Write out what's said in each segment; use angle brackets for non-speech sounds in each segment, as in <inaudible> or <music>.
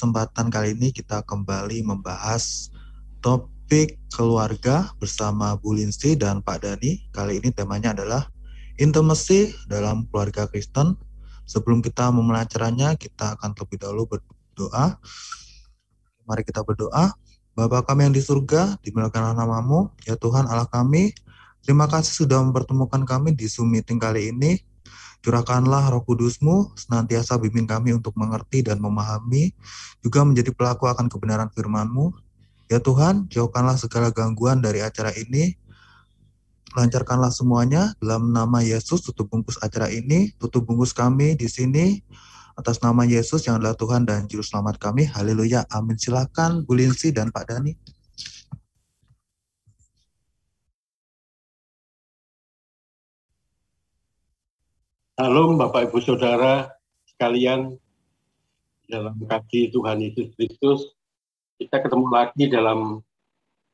kesempatan kali ini kita kembali membahas topik keluarga bersama Bu Linsi dan Pak Dani. Kali ini temanya adalah intimacy dalam keluarga Kristen. Sebelum kita memulai acaranya, kita akan terlebih dahulu berdoa. Mari kita berdoa. Bapa kami yang di surga, dimuliakanlah namamu, ya Tuhan Allah kami. Terima kasih sudah mempertemukan kami di Zoom meeting kali ini. Curahkanlah roh kudusmu, senantiasa bimbing kami untuk mengerti dan memahami, juga menjadi pelaku akan kebenaran firman-Mu. Ya Tuhan, jauhkanlah segala gangguan dari acara ini, lancarkanlah semuanya dalam nama Yesus tutup bungkus acara ini, tutup bungkus kami di sini atas nama Yesus yang adalah Tuhan dan juru selamat kami. Haleluya. Amin. Silakan Bu Linsi dan Pak Dani. Halo Bapak Ibu Saudara sekalian dalam kasih Tuhan Yesus Kristus kita ketemu lagi dalam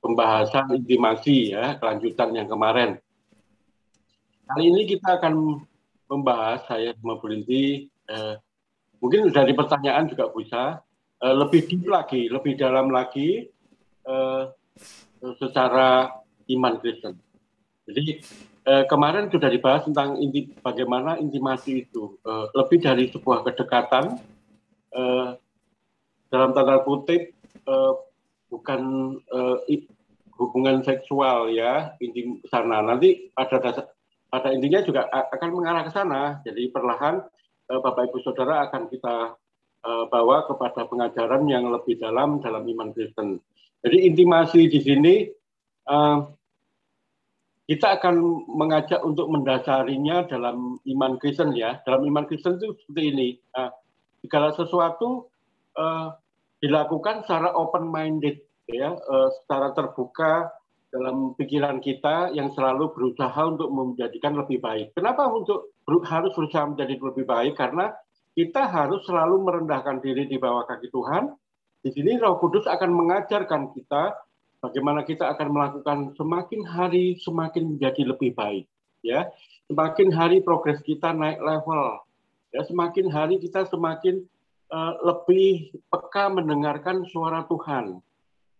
pembahasan intimasi ya kelanjutan yang kemarin. Kali ini kita akan membahas saya Bu Linti eh, mungkin dari pertanyaan juga bisa eh, lebih deep lagi, lebih dalam lagi eh, secara iman Kristen. Jadi eh, kemarin sudah dibahas tentang inti, bagaimana intimasi itu eh, lebih dari sebuah kedekatan eh, dalam tanda kutip eh, bukan eh, hubungan seksual ya intim ke sana. Nanti pada dasar pada intinya juga akan mengarah ke sana. Jadi perlahan eh, Bapak Ibu Saudara akan kita eh, bawa kepada pengajaran yang lebih dalam dalam iman Kristen. Jadi intimasi di sini eh, kita akan mengajak untuk mendasarinya dalam iman Kristen ya. Dalam iman Kristen itu seperti ini. Nah, segala sesuatu uh, dilakukan secara open minded ya, uh, secara terbuka dalam pikiran kita yang selalu berusaha untuk menjadikan lebih baik. Kenapa untuk harus berusaha menjadi lebih baik? Karena kita harus selalu merendahkan diri di bawah kaki Tuhan. Di sini Roh Kudus akan mengajarkan kita bagaimana kita akan melakukan semakin hari semakin menjadi lebih baik ya. Semakin hari progres kita naik level ya. Semakin hari kita semakin uh, lebih peka mendengarkan suara Tuhan.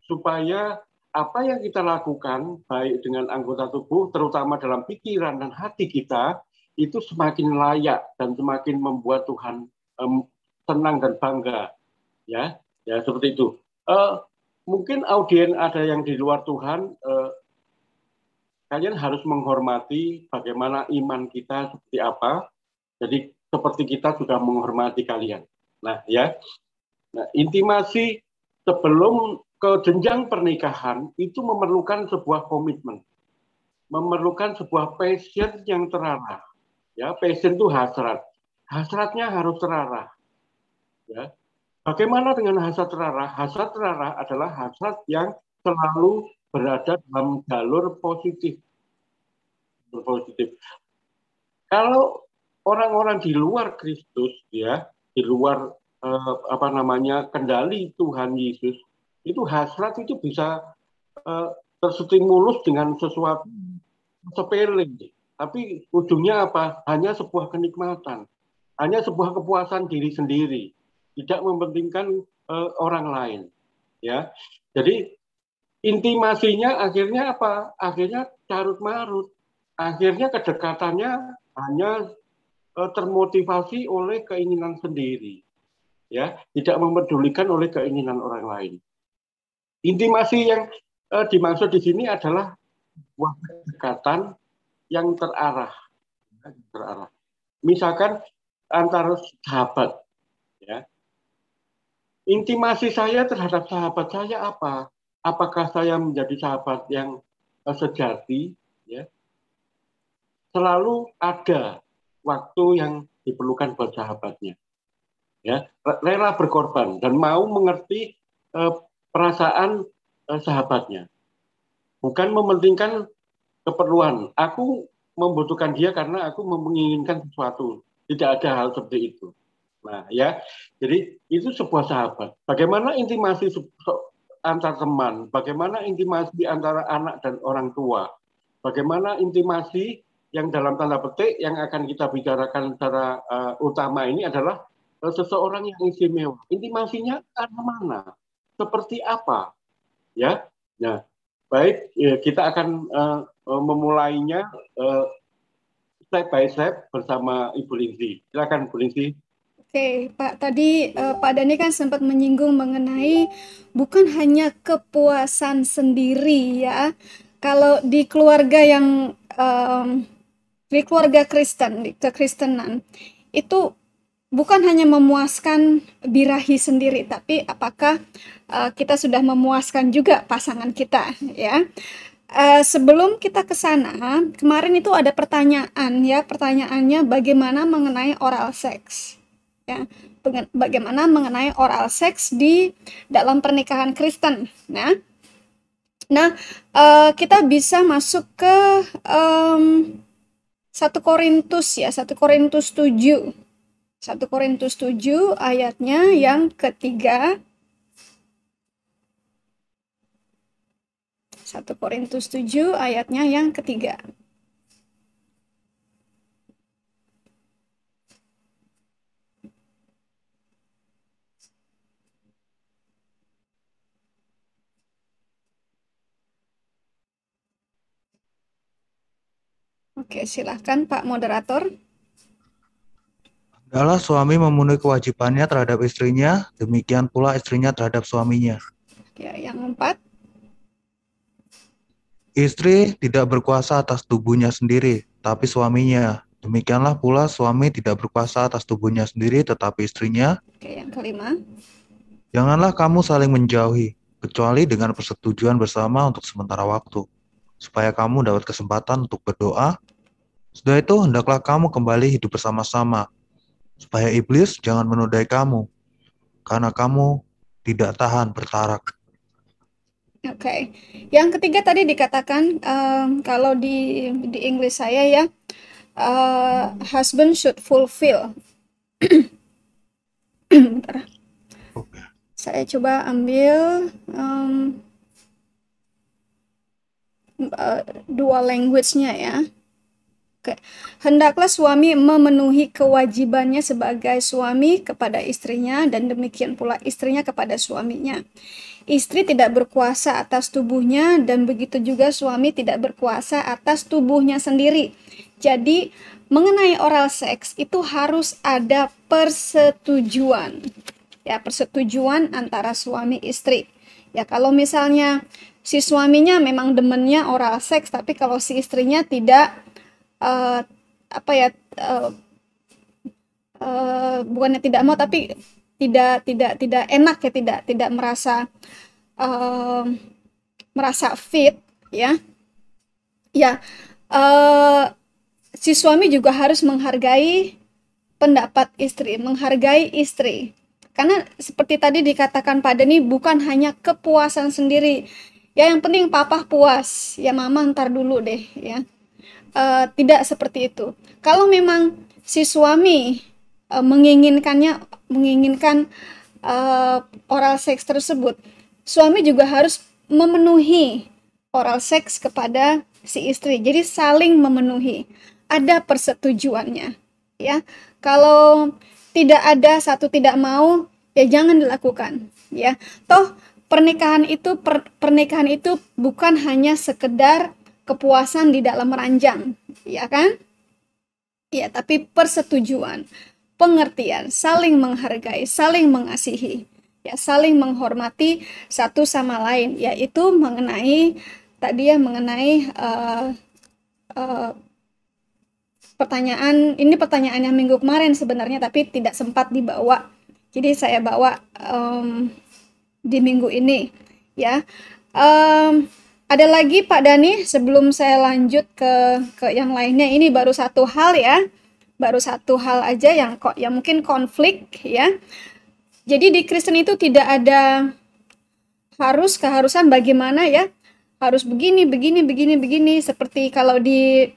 Supaya apa yang kita lakukan baik dengan anggota tubuh terutama dalam pikiran dan hati kita itu semakin layak dan semakin membuat Tuhan um, tenang dan bangga ya. Ya seperti itu. Uh, mungkin audien ada yang di luar Tuhan, eh, kalian harus menghormati bagaimana iman kita seperti apa. Jadi seperti kita juga menghormati kalian. Nah ya, nah, intimasi sebelum ke jenjang pernikahan itu memerlukan sebuah komitmen, memerlukan sebuah passion yang terarah. Ya, passion itu hasrat. Hasratnya harus terarah. Ya, Bagaimana dengan hasrat terarah? Hasrat terarah adalah hasrat yang selalu berada dalam jalur positif. Positif. Kalau orang-orang di luar Kristus, ya, di luar eh, apa namanya kendali Tuhan Yesus, itu hasrat itu bisa eh, terstimulus dengan sesuatu sepele, tapi ujungnya apa? Hanya sebuah kenikmatan, hanya sebuah kepuasan diri sendiri tidak mementingkan uh, orang lain ya. Jadi intimasinya akhirnya apa? Akhirnya carut marut akhirnya kedekatannya hanya uh, termotivasi oleh keinginan sendiri ya. Tidak memedulikan oleh keinginan orang lain. Intimasi yang uh, dimaksud di sini adalah kedekatan yang terarah. Terarah. Misalkan antara sahabat ya intimasi saya terhadap sahabat saya apa? Apakah saya menjadi sahabat yang eh, sejati? Ya, selalu ada waktu yang diperlukan buat sahabatnya. Ya, rela berkorban dan mau mengerti eh, perasaan eh, sahabatnya. Bukan mementingkan keperluan. Aku membutuhkan dia karena aku menginginkan sesuatu. Tidak ada hal seperti itu. Nah, ya. Jadi itu sebuah sahabat. Bagaimana intimasi antar teman? Bagaimana intimasi antara anak dan orang tua? Bagaimana intimasi yang dalam tanda petik yang akan kita bicarakan secara uh, utama ini adalah uh, seseorang yang istimewa. Intimasinya karena mana? Seperti apa? Ya, nah baik ya, kita akan uh, memulainya uh, step by step bersama Ibu Lingsi. Silakan Bu Lingsi. Oke, Pak. Tadi uh, Pak Dani kan sempat menyinggung mengenai bukan hanya kepuasan sendiri ya. Kalau di keluarga yang um, di keluarga Kristen, di kekristenan itu bukan hanya memuaskan birahi sendiri, tapi apakah uh, kita sudah memuaskan juga pasangan kita ya. Uh, sebelum kita ke sana, kemarin itu ada pertanyaan ya, pertanyaannya bagaimana mengenai oral sex ya bagaimana mengenai oral seks di dalam pernikahan Kristen nah nah uh, kita bisa masuk ke um, 1 Korintus ya 1 Korintus 7 1 Korintus 7 ayatnya yang ketiga. 1 Korintus 7 ayatnya yang ketiga Oke, silahkan Pak Moderator. Adalah suami memenuhi kewajibannya terhadap istrinya, demikian pula istrinya terhadap suaminya. Ya, yang empat. Istri tidak berkuasa atas tubuhnya sendiri, tapi suaminya. Demikianlah pula suami tidak berkuasa atas tubuhnya sendiri, tetapi istrinya. Oke, yang kelima. Janganlah kamu saling menjauhi, kecuali dengan persetujuan bersama untuk sementara waktu supaya kamu dapat kesempatan untuk berdoa. Sudah itu, hendaklah kamu kembali hidup bersama-sama, supaya iblis jangan menodai kamu, karena kamu tidak tahan bertarak. Oke, okay. yang ketiga tadi dikatakan um, kalau di di Inggris saya ya, uh, husband should fulfill. <clears throat> Bentar. Okay. Saya coba ambil um, uh, dua language-nya ya. Hendaklah suami memenuhi kewajibannya sebagai suami kepada istrinya dan demikian pula istrinya kepada suaminya. Istri tidak berkuasa atas tubuhnya dan begitu juga suami tidak berkuasa atas tubuhnya sendiri. Jadi, mengenai oral seks itu harus ada persetujuan. Ya, persetujuan antara suami istri. Ya, kalau misalnya si suaminya memang demennya oral seks tapi kalau si istrinya tidak uh, apa ya uh, uh, bukannya tidak mau tapi tidak tidak tidak enak ya tidak tidak merasa uh, merasa fit ya. Ya uh, si suami juga harus menghargai pendapat istri menghargai istri. Karena seperti tadi dikatakan pada ini bukan hanya kepuasan sendiri. Ya yang penting papa puas. Ya mama ntar dulu deh ya uh, tidak seperti itu. Kalau memang si suami uh, menginginkannya menginginkan uh, oral seks tersebut suami juga harus memenuhi oral seks kepada si istri. Jadi saling memenuhi. Ada persetujuannya ya. Kalau tidak ada satu tidak mau ya jangan dilakukan ya. Toh pernikahan itu per, pernikahan itu bukan hanya sekedar kepuasan di dalam ranjang, ya kan? Ya, tapi persetujuan, pengertian, saling menghargai, saling mengasihi, ya, saling menghormati satu sama lain, yaitu mengenai tadi ya mengenai uh, uh, pertanyaan ini pertanyaan yang minggu kemarin sebenarnya tapi tidak sempat dibawa. Jadi saya bawa um, di minggu ini ya. Um, ada lagi Pak Dani sebelum saya lanjut ke ke yang lainnya ini baru satu hal ya. Baru satu hal aja yang kok yang mungkin konflik ya. Jadi di Kristen itu tidak ada harus keharusan bagaimana ya. Harus begini, begini, begini, begini seperti kalau di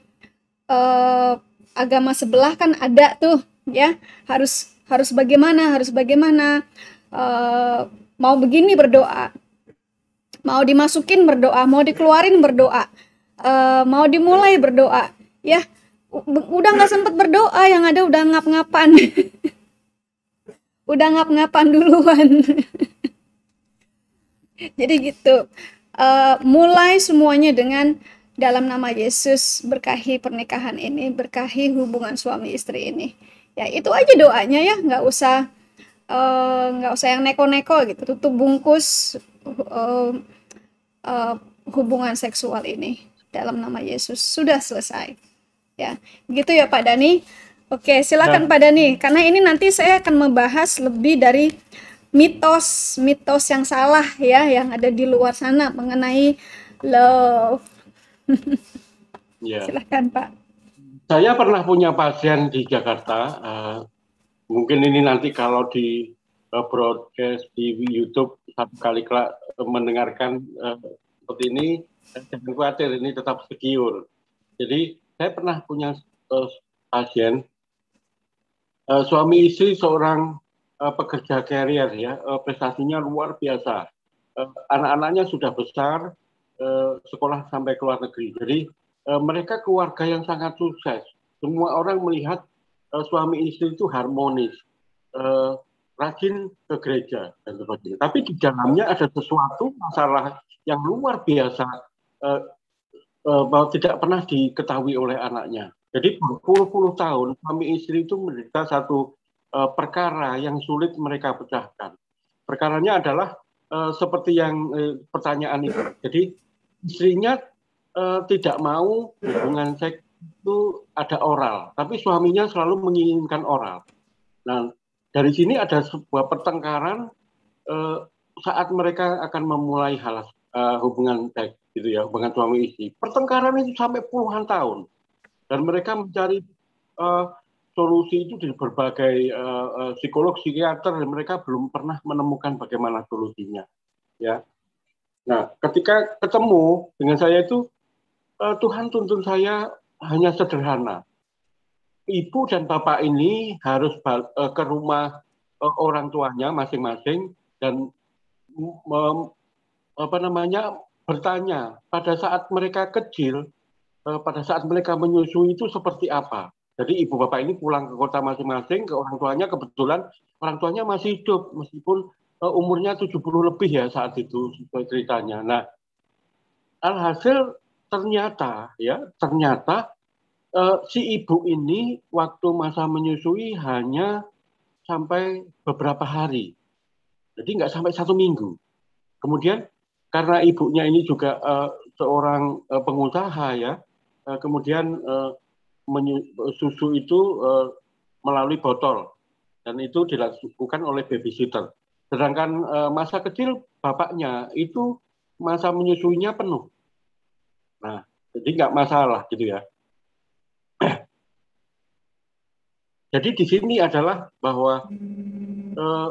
uh, agama sebelah kan ada tuh ya. Harus harus bagaimana, harus bagaimana uh, mau begini berdoa mau dimasukin berdoa mau dikeluarin berdoa uh, mau dimulai berdoa ya udah nggak sempet berdoa yang ada udah ngap-ngapan <laughs> udah ngap-ngapan duluan. <laughs> Jadi gitu. Uh, mulai semuanya dengan dalam nama Yesus berkahi pernikahan ini, berkahi hubungan suami istri ini. Ya itu aja doanya ya, nggak usah uh, nggak usah yang neko-neko gitu. Tutup bungkus uh, uh, hubungan seksual ini dalam nama Yesus sudah selesai. Ya, gitu ya Pak Dani. Oke, silakan ya. Pak Dani. Karena ini nanti saya akan membahas lebih dari mitos-mitos yang salah ya yang ada di luar sana mengenai love <laughs> ya. Silahkan Pak. Saya pernah punya pasien di Jakarta. Uh, mungkin ini nanti kalau di uh, broadcast di YouTube satu kali kelak mendengarkan uh, seperti ini, jangan khawatir ini tetap secure. Jadi saya pernah punya uh, pasien uh, suami istri seorang uh, pekerja carrier ya, uh, prestasinya luar biasa. Uh, anak-anaknya sudah besar, Eh, sekolah sampai ke luar negeri. Jadi uh, mereka keluarga yang sangat sukses. Semua orang melihat uh, suami istri itu harmonis, uh, rajin ke gereja dan sebagainya. Tapi di dalamnya ada sesuatu masalah yang luar biasa uh, uh, tidak pernah diketahui oleh anaknya. Jadi berpuluh-puluh tahun suami istri itu menderita satu uh, perkara yang sulit mereka pecahkan. Perkaranya adalah uh, seperti yang uh, pertanyaan itu. Jadi istrinya uh, tidak mau hubungan seks itu ada oral, tapi suaminya selalu menginginkan oral. Nah, dari sini ada sebuah pertengkaran uh, saat mereka akan memulai hal uh, hubungan seks gitu ya, hubungan suami istri. Pertengkaran itu sampai puluhan tahun dan mereka mencari uh, solusi itu di berbagai uh, uh, psikolog, psikiater dan mereka belum pernah menemukan bagaimana solusinya. Ya, Nah, ketika ketemu dengan saya itu, uh, Tuhan tuntun saya hanya sederhana. Ibu dan bapak ini harus uh, ke rumah uh, orang tuanya masing-masing dan apa namanya bertanya pada saat mereka kecil, uh, pada saat mereka menyusui itu seperti apa. Jadi ibu bapak ini pulang ke kota masing-masing ke orang tuanya kebetulan orang tuanya masih hidup meskipun umurnya 70 lebih ya saat itu ceritanya. Nah, alhasil ternyata ya ternyata uh, si ibu ini waktu masa menyusui hanya sampai beberapa hari. Jadi nggak sampai satu minggu. Kemudian karena ibunya ini juga uh, seorang uh, pengusaha ya, uh, kemudian uh, susu itu uh, melalui botol dan itu dilakukan oleh babysitter. Sedangkan uh, masa kecil bapaknya itu masa menyusuinya penuh. Nah, jadi nggak masalah gitu ya. Jadi di sini adalah bahwa uh,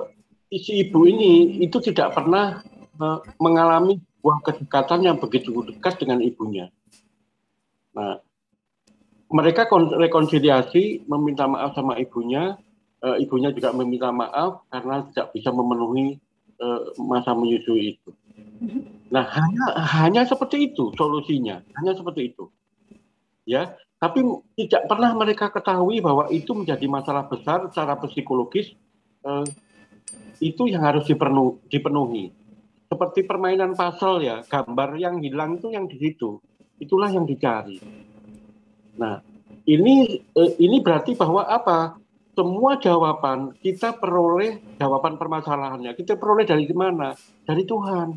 isi ibu ini itu tidak pernah uh, mengalami buah kedekatan yang begitu dekat dengan ibunya. Nah, mereka rekonsiliasi, meminta maaf sama ibunya, uh, ibunya juga meminta maaf karena tidak bisa memenuhi uh, masa menyusui itu. Nah, hanya hanya seperti itu solusinya, hanya seperti itu. Ya, tapi tidak pernah mereka ketahui bahwa itu menjadi masalah besar secara psikologis uh, itu yang harus dipenuhi. Seperti permainan puzzle ya, gambar yang hilang itu yang di situ. Itulah yang dicari. Nah, ini ini berarti bahwa apa? semua jawaban kita peroleh jawaban permasalahannya. Kita peroleh dari mana? Dari Tuhan.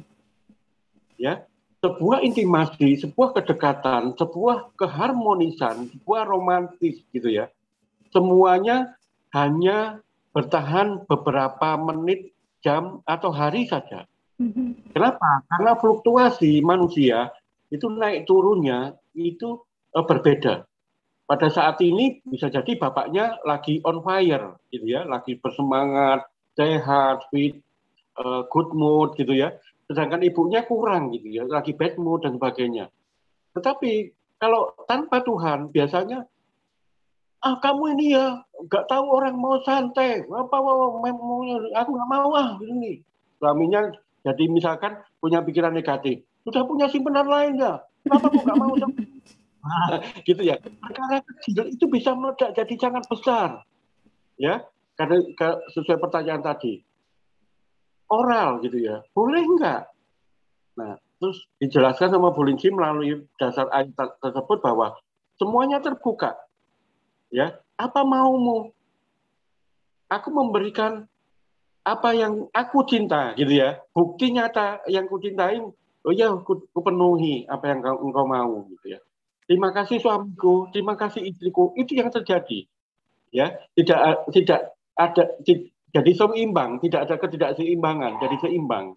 Ya, sebuah intimasi, sebuah kedekatan, sebuah keharmonisan, sebuah romantis gitu ya. Semuanya hanya bertahan beberapa menit, jam atau hari saja. Mm-hmm. Kenapa? Karena fluktuasi manusia itu naik turunnya itu uh, berbeda pada saat ini bisa jadi bapaknya lagi on fire gitu ya, lagi bersemangat, sehat, fit, uh, good mood gitu ya. Sedangkan ibunya kurang gitu ya, lagi bad mood dan sebagainya. Tetapi kalau tanpa Tuhan biasanya ah kamu ini ya nggak tahu orang mau santai apa mau aku nggak mau ah ini suaminya jadi misalkan punya pikiran negatif sudah punya simpenan lain ya kenapa kok nggak mau <laughs> gitu ya. Perkara kecil itu bisa meledak jadi sangat besar. Ya, karena sesuai pertanyaan tadi oral gitu ya. Boleh enggak nah terus dijelaskan sama Bu Lingsi melalui dasar ayat tersebut bahwa semuanya terbuka ya. Apa maumu? Aku memberikan apa yang aku cinta gitu ya. Bukti nyata yang ku cintai oh ya ku, penuhi apa yang engkau, engkau mau gitu ya. Terima kasih suamiku terima kasih istriku itu yang terjadi ya. Tidak tidak ada jadi seimbang, tidak ada ketidakseimbangan, jadi seimbang.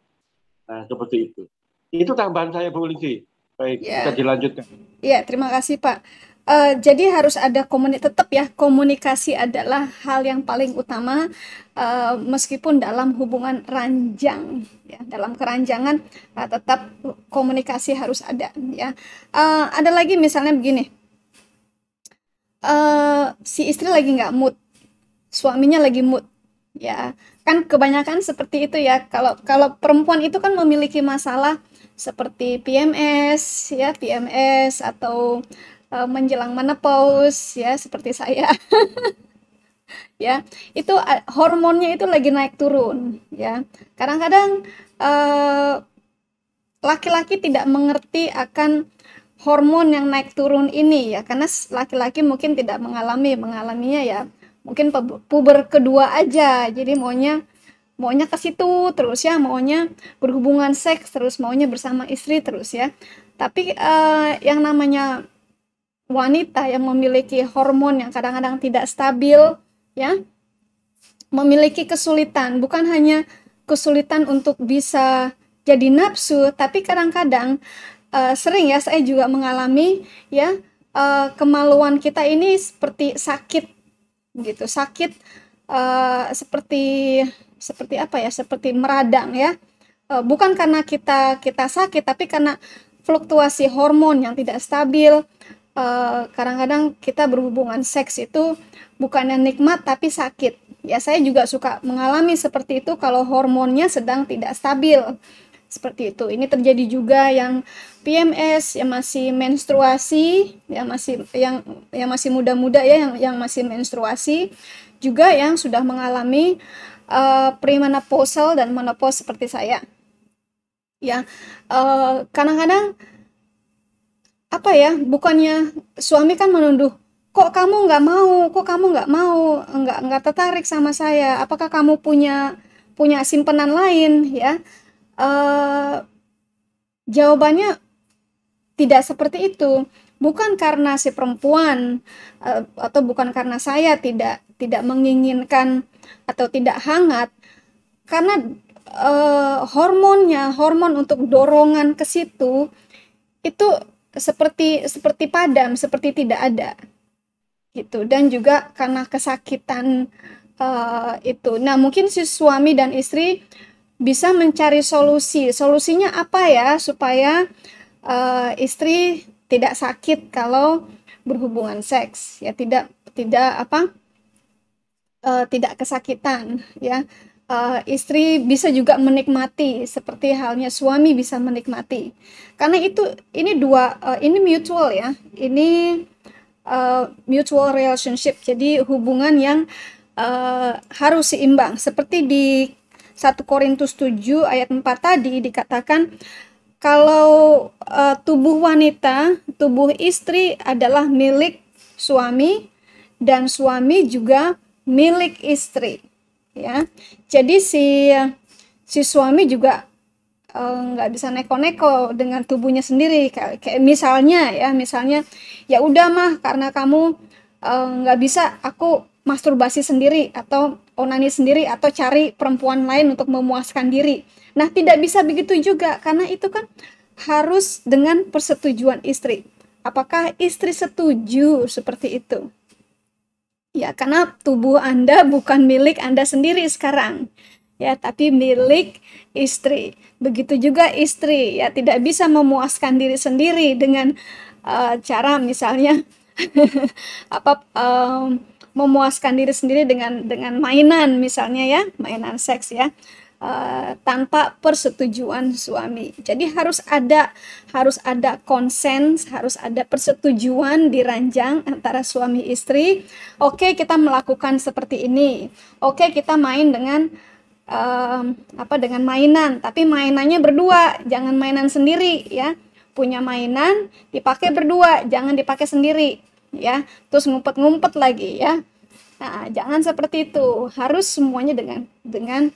Nah, seperti itu. Itu tambahan saya Bu Lingsi. Baik, ya. kita dilanjutkan. Iya, terima kasih Pak. Uh, jadi harus ada komunikasi tetap ya komunikasi adalah hal yang paling utama uh, meskipun dalam hubungan ranjang ya dalam keranjangan uh, tetap komunikasi harus ada ya uh, ada lagi misalnya begini uh, si istri lagi nggak mood suaminya lagi mood ya kan kebanyakan seperti itu ya. Kalau kalau perempuan itu kan memiliki masalah seperti PMS ya PMS atau uh, menjelang menopause ya seperti saya. <laughs> Ya itu hormonnya itu lagi naik turun ya. Kadang-kadang uh, laki-laki tidak mengerti akan hormon yang naik turun ini ya. Karena laki-laki mungkin tidak mengalami mengalaminya ya mungkin puber kedua aja. Jadi maunya maunya ke situ terus ya maunya berhubungan seks terus maunya bersama istri terus ya. Tapi uh, yang namanya wanita yang memiliki hormon yang kadang-kadang tidak stabil ya memiliki kesulitan. Bukan hanya kesulitan untuk bisa jadi nafsu tapi kadang-kadang uh, sering ya saya juga mengalami ya uh, kemaluan kita ini seperti sakit gitu. Sakit uh, seperti seperti apa ya? Seperti meradang ya. Uh, bukan karena kita kita sakit tapi karena fluktuasi hormon yang tidak stabil. Kadang kadang-kadang kita berhubungan seks itu bukannya nikmat tapi sakit. Ya saya juga suka mengalami seperti itu kalau hormonnya sedang tidak stabil seperti itu. Ini terjadi juga yang PMS, yang masih menstruasi, yang masih yang yang masih muda-muda ya, yang yang masih menstruasi, juga yang sudah mengalami uh, premenopausal dan menopause seperti saya. Ya, uh, kadang-kadang apa ya, bukannya suami kan menuduh kok kamu nggak mau, kok kamu nggak mau, nggak nggak tertarik sama saya, apakah kamu punya punya simpenan lain ya Uh, jawabannya tidak seperti itu. Bukan karena si perempuan uh, atau bukan karena saya tidak tidak menginginkan atau tidak hangat, karena uh, hormonnya, hormon untuk dorongan ke situ itu seperti seperti padam, seperti tidak ada. Gitu. Dan juga karena kesakitan uh, itu. Nah, mungkin si suami dan istri bisa mencari solusi. Solusinya apa ya supaya uh, istri tidak sakit kalau berhubungan seks? Ya tidak tidak apa uh, tidak kesakitan ya. Uh, istri bisa juga menikmati seperti halnya suami bisa menikmati. Karena itu ini dua uh, ini mutual ya. Ini uh, mutual relationship. Jadi hubungan yang uh, harus seimbang. Seperti di 1 Korintus 7 ayat 4 tadi dikatakan kalau uh, tubuh wanita, tubuh istri adalah milik suami dan suami juga milik istri. Ya, jadi si si suami juga eh, nggak uh, bisa neko-neko dengan tubuhnya sendiri kayak, kayak misalnya ya misalnya ya udah mah karena kamu eh, nggak uh, bisa aku masturbasi sendiri atau onani sendiri atau cari perempuan lain untuk memuaskan diri. Nah, tidak bisa begitu juga karena itu kan harus dengan persetujuan istri. Apakah istri setuju seperti itu? Ya, karena tubuh Anda bukan milik Anda sendiri sekarang. Ya, tapi milik istri. Begitu juga istri, ya tidak bisa memuaskan diri sendiri dengan uh, cara misalnya <laughs> apa um, memuaskan diri sendiri dengan dengan mainan misalnya ya mainan seks ya uh, tanpa persetujuan suami. Jadi harus ada harus ada konsen, harus ada persetujuan di ranjang antara suami istri. Oke, kita melakukan seperti ini. Oke, kita main dengan um, apa dengan mainan, tapi mainannya berdua, jangan mainan sendiri ya. Punya mainan dipakai berdua, jangan dipakai sendiri ya. Terus ngumpet-ngumpet lagi ya Nah, jangan seperti itu. Harus semuanya dengan dengan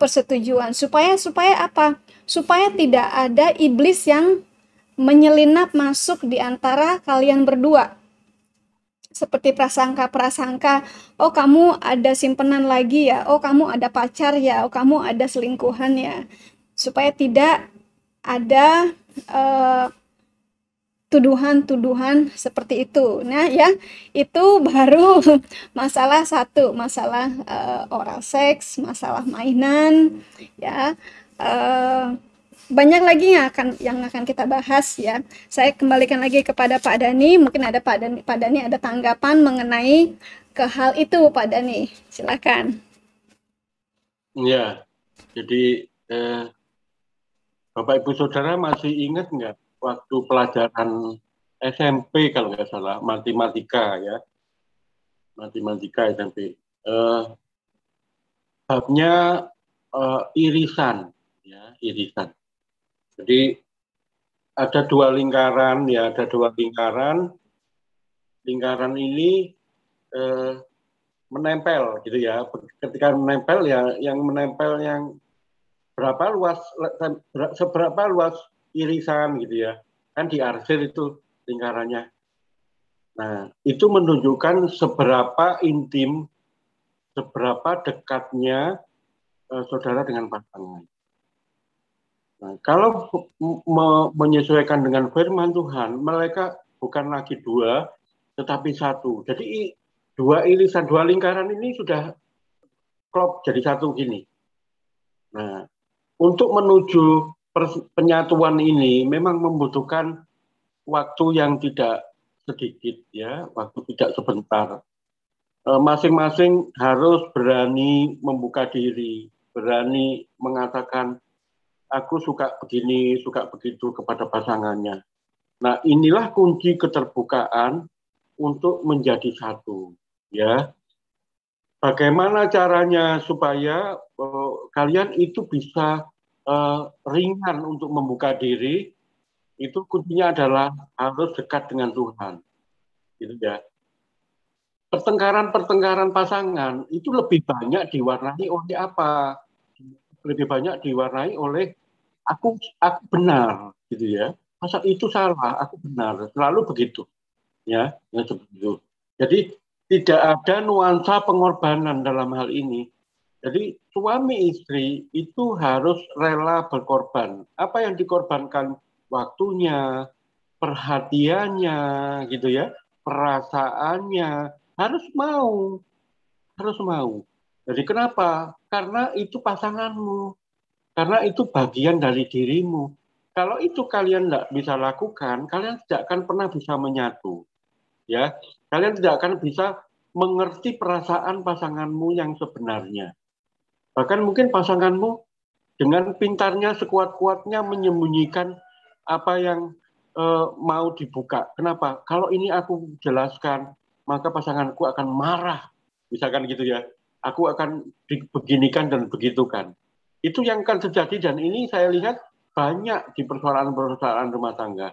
persetujuan supaya supaya apa? Supaya tidak ada iblis yang menyelinap masuk di antara kalian berdua. Seperti prasangka-prasangka, oh kamu ada simpenan lagi ya, oh kamu ada pacar ya, oh kamu ada selingkuhan ya. Supaya tidak ada uh, tuduhan-tuduhan seperti itu. Nah, ya, itu baru <laughs> masalah satu, masalah uh, oral seks, masalah mainan, ya. Uh, banyak lagi yang akan yang akan kita bahas ya. Saya kembalikan lagi kepada Pak Dani, mungkin ada Pak Dani, Pak Dani ada tanggapan mengenai ke hal itu Pak Dani. Silakan. Ya. Jadi eh, Bapak Ibu Saudara masih ingat nggak waktu pelajaran SMP kalau nggak salah matematika ya. Matematika SMP uh, babnya uh, irisan ya irisan. Jadi ada dua lingkaran ya ada dua lingkaran. Lingkaran ini uh, menempel gitu ya. Ketika menempel ya yang menempel yang berapa luas seberapa luas irisan gitu ya. Kan diarsir itu lingkarannya. Nah itu menunjukkan seberapa intim seberapa dekatnya uh, saudara dengan pasangan. Nah kalau me menyesuaikan dengan firman Tuhan mereka bukan lagi dua tetapi satu. Jadi dua irisan dua lingkaran ini sudah klop jadi satu gini. Nah untuk menuju penyatuan ini memang membutuhkan waktu yang tidak sedikit ya, waktu tidak sebentar. E, masing-masing harus berani membuka diri, berani mengatakan aku suka begini, suka begitu kepada pasangannya. Nah, inilah kunci keterbukaan untuk menjadi satu, ya. Bagaimana caranya supaya uh, kalian itu bisa uh, ringan untuk membuka diri, itu kuncinya adalah harus dekat dengan Tuhan. Gitu ya. Pertengkaran-pertengkaran pasangan itu lebih banyak diwarnai oleh apa? Lebih banyak diwarnai oleh aku aku benar gitu ya. Masa itu salah, aku benar. Selalu begitu. Ya, ya itu. Jadi tidak ada nuansa pengorbanan dalam hal ini jadi suami istri itu harus rela berkorban. Apa yang dikorbankan waktunya, perhatiannya gitu ya, perasaannya harus mau. Harus mau. Jadi kenapa? Karena itu pasanganmu. Karena itu bagian dari dirimu. Kalau itu kalian tidak bisa lakukan, kalian tidak akan pernah bisa menyatu. Ya, kalian tidak akan bisa mengerti perasaan pasanganmu yang sebenarnya. Bahkan mungkin pasanganmu dengan pintarnya sekuat-kuatnya menyembunyikan apa yang uh, mau dibuka. Kenapa? Kalau ini aku jelaskan, maka pasanganku akan marah. Misalkan gitu ya. Aku akan dibeginikan dan begitukan. Itu yang akan terjadi dan ini saya lihat banyak di persoalan-persoalan rumah tangga.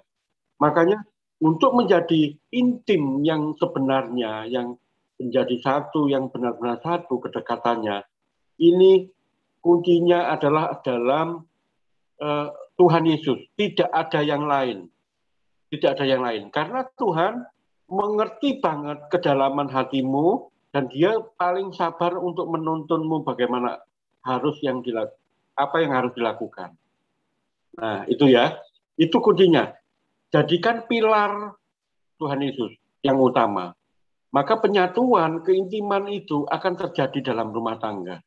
Makanya untuk menjadi intim yang sebenarnya, yang menjadi satu, yang benar-benar satu kedekatannya, ini kuncinya adalah dalam uh, Tuhan Yesus. Tidak ada yang lain. Tidak ada yang lain. Karena Tuhan mengerti banget kedalaman hatimu dan dia paling sabar untuk menuntunmu bagaimana harus yang dilakukan, apa yang harus dilakukan. Nah, itu ya. Itu kuncinya. Jadikan pilar Tuhan Yesus yang utama. Maka penyatuan, keintiman itu akan terjadi dalam rumah tangga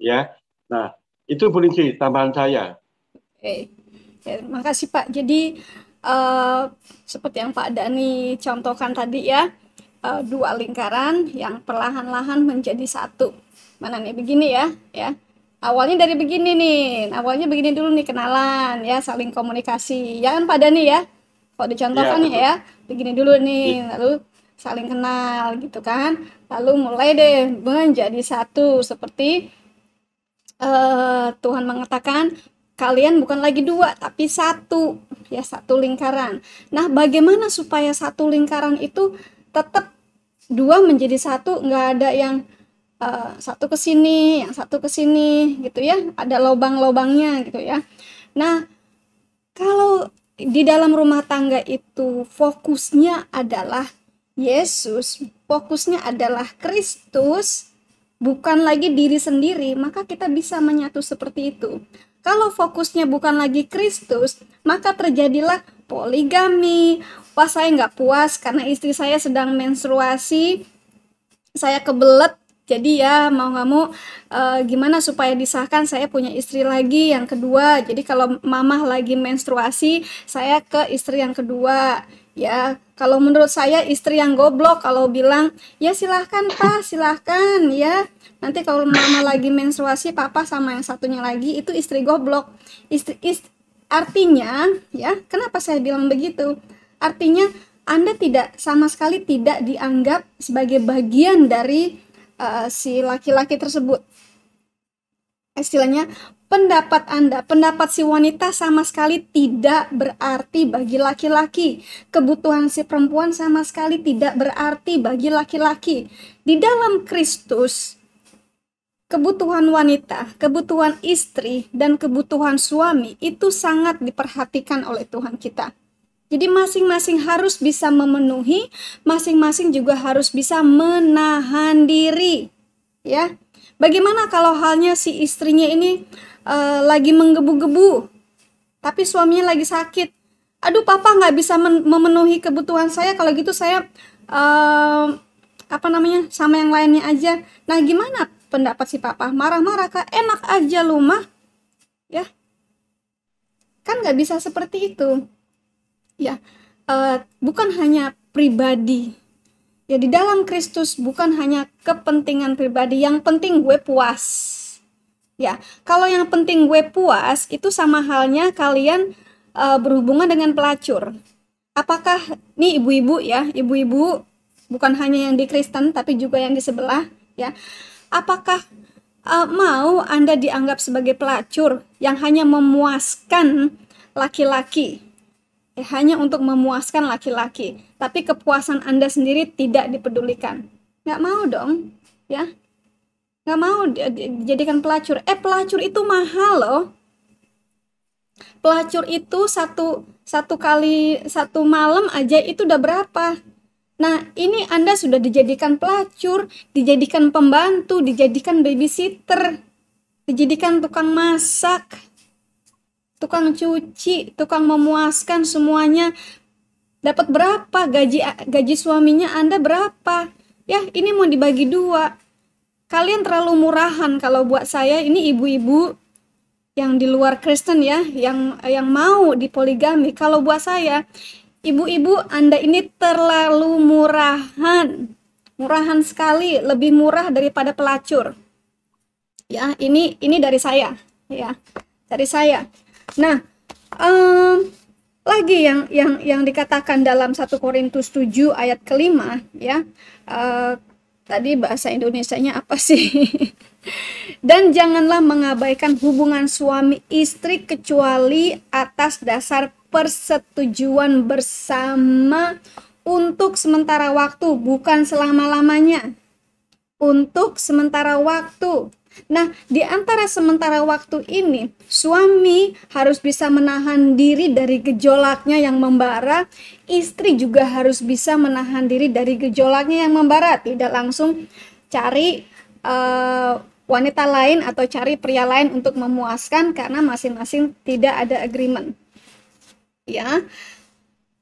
ya. Nah, itu Bu Lingsi, tambahan saya. Oke, ya, terima kasih Pak. Jadi uh, seperti yang Pak Dani contohkan tadi ya, uh, dua lingkaran yang perlahan-lahan menjadi satu. Mana nih begini ya, ya. awalnya dari begini nih awalnya begini dulu nih kenalan ya saling komunikasi ya kan pada nih ya kalau dicontohkan ya, ya begini dulu nih ya. lalu saling kenal gitu kan lalu mulai deh menjadi satu seperti uh, Tuhan mengatakan kalian bukan lagi dua tapi satu. Ya satu lingkaran. Nah bagaimana supaya satu lingkaran itu tetap dua menjadi satu? Nggak ada yang uh, satu ke sini yang satu ke sini gitu ya. Ada lobang-lobangnya gitu ya. Nah kalau di dalam rumah tangga itu fokusnya adalah Yesus fokusnya adalah Kristus bukan lagi diri sendiri maka kita bisa menyatu seperti itu kalau fokusnya bukan lagi Kristus, maka terjadilah poligami. Wah saya nggak puas karena istri saya sedang menstruasi, saya kebelet. Jadi ya mau nggak mau e, gimana supaya disahkan saya punya istri lagi yang kedua. Jadi kalau mamah lagi menstruasi, saya ke istri yang kedua. Ya kalau menurut saya istri yang goblok kalau bilang ya silahkan pak silahkan ya. Nanti kalau mama lagi menstruasi papa sama yang satunya lagi itu istri goblok. Istri, istri artinya ya kenapa saya bilang begitu? Artinya anda tidak sama sekali tidak dianggap sebagai bagian dari uh, si laki-laki tersebut. Istilahnya pendapat Anda, pendapat si wanita sama sekali tidak berarti bagi laki-laki. Kebutuhan si perempuan sama sekali tidak berarti bagi laki-laki. Di dalam Kristus, kebutuhan wanita, kebutuhan istri, dan kebutuhan suami itu sangat diperhatikan oleh Tuhan kita. Jadi masing-masing harus bisa memenuhi, masing-masing juga harus bisa menahan diri. Ya. Bagaimana kalau halnya si istrinya ini uh, lagi menggebu-gebu, tapi suaminya lagi sakit? Aduh, papa nggak bisa memenuhi kebutuhan saya. Kalau gitu saya uh, apa namanya sama yang lainnya aja. Nah, gimana pendapat si papa? Marah-marah kak? Enak aja lu mah ya. Kan nggak bisa seperti itu. Ya uh, bukan hanya pribadi. Ya di dalam Kristus bukan hanya kepentingan pribadi. Yang penting gue puas ya kalau yang penting gue puas itu sama halnya kalian uh, berhubungan dengan pelacur apakah nih ibu-ibu ya ibu-ibu bukan hanya yang di Kristen tapi juga yang di sebelah ya Apakah uh, mau Anda dianggap sebagai pelacur yang hanya memuaskan laki-laki? Eh, hanya untuk memuaskan laki-laki, tapi kepuasan Anda sendiri tidak dipedulikan. Nggak mau dong, ya. Nggak mau dijadikan pelacur. Eh, pelacur itu mahal loh. Pelacur itu satu satu kali satu malam aja itu udah berapa? Nah, ini Anda sudah dijadikan pelacur, dijadikan pembantu, dijadikan babysitter, dijadikan tukang masak, tukang cuci, tukang memuaskan semuanya. Dapat berapa gaji gaji suaminya Anda berapa? Ya, ini mau dibagi dua. Kalian terlalu murahan kalau buat saya ini ibu-ibu yang di luar Kristen ya, yang yang mau dipoligami. Kalau buat saya Ibu-ibu, Anda ini terlalu murahan. Murahan sekali, lebih murah daripada pelacur. Ya, ini ini dari saya, ya. Dari saya. Nah, um, lagi yang yang yang dikatakan dalam 1 Korintus 7 ayat kelima ya. Uh, tadi bahasa Indonesianya apa sih? <laughs> Dan janganlah mengabaikan hubungan suami istri kecuali atas dasar persetujuan bersama untuk sementara waktu, bukan selama-lamanya. Untuk sementara waktu. Nah, di antara sementara waktu ini, suami harus bisa menahan diri dari gejolaknya yang membara, istri juga harus bisa menahan diri dari gejolaknya yang membara, tidak langsung cari uh, wanita lain atau cari pria lain untuk memuaskan karena masing-masing tidak ada agreement ya.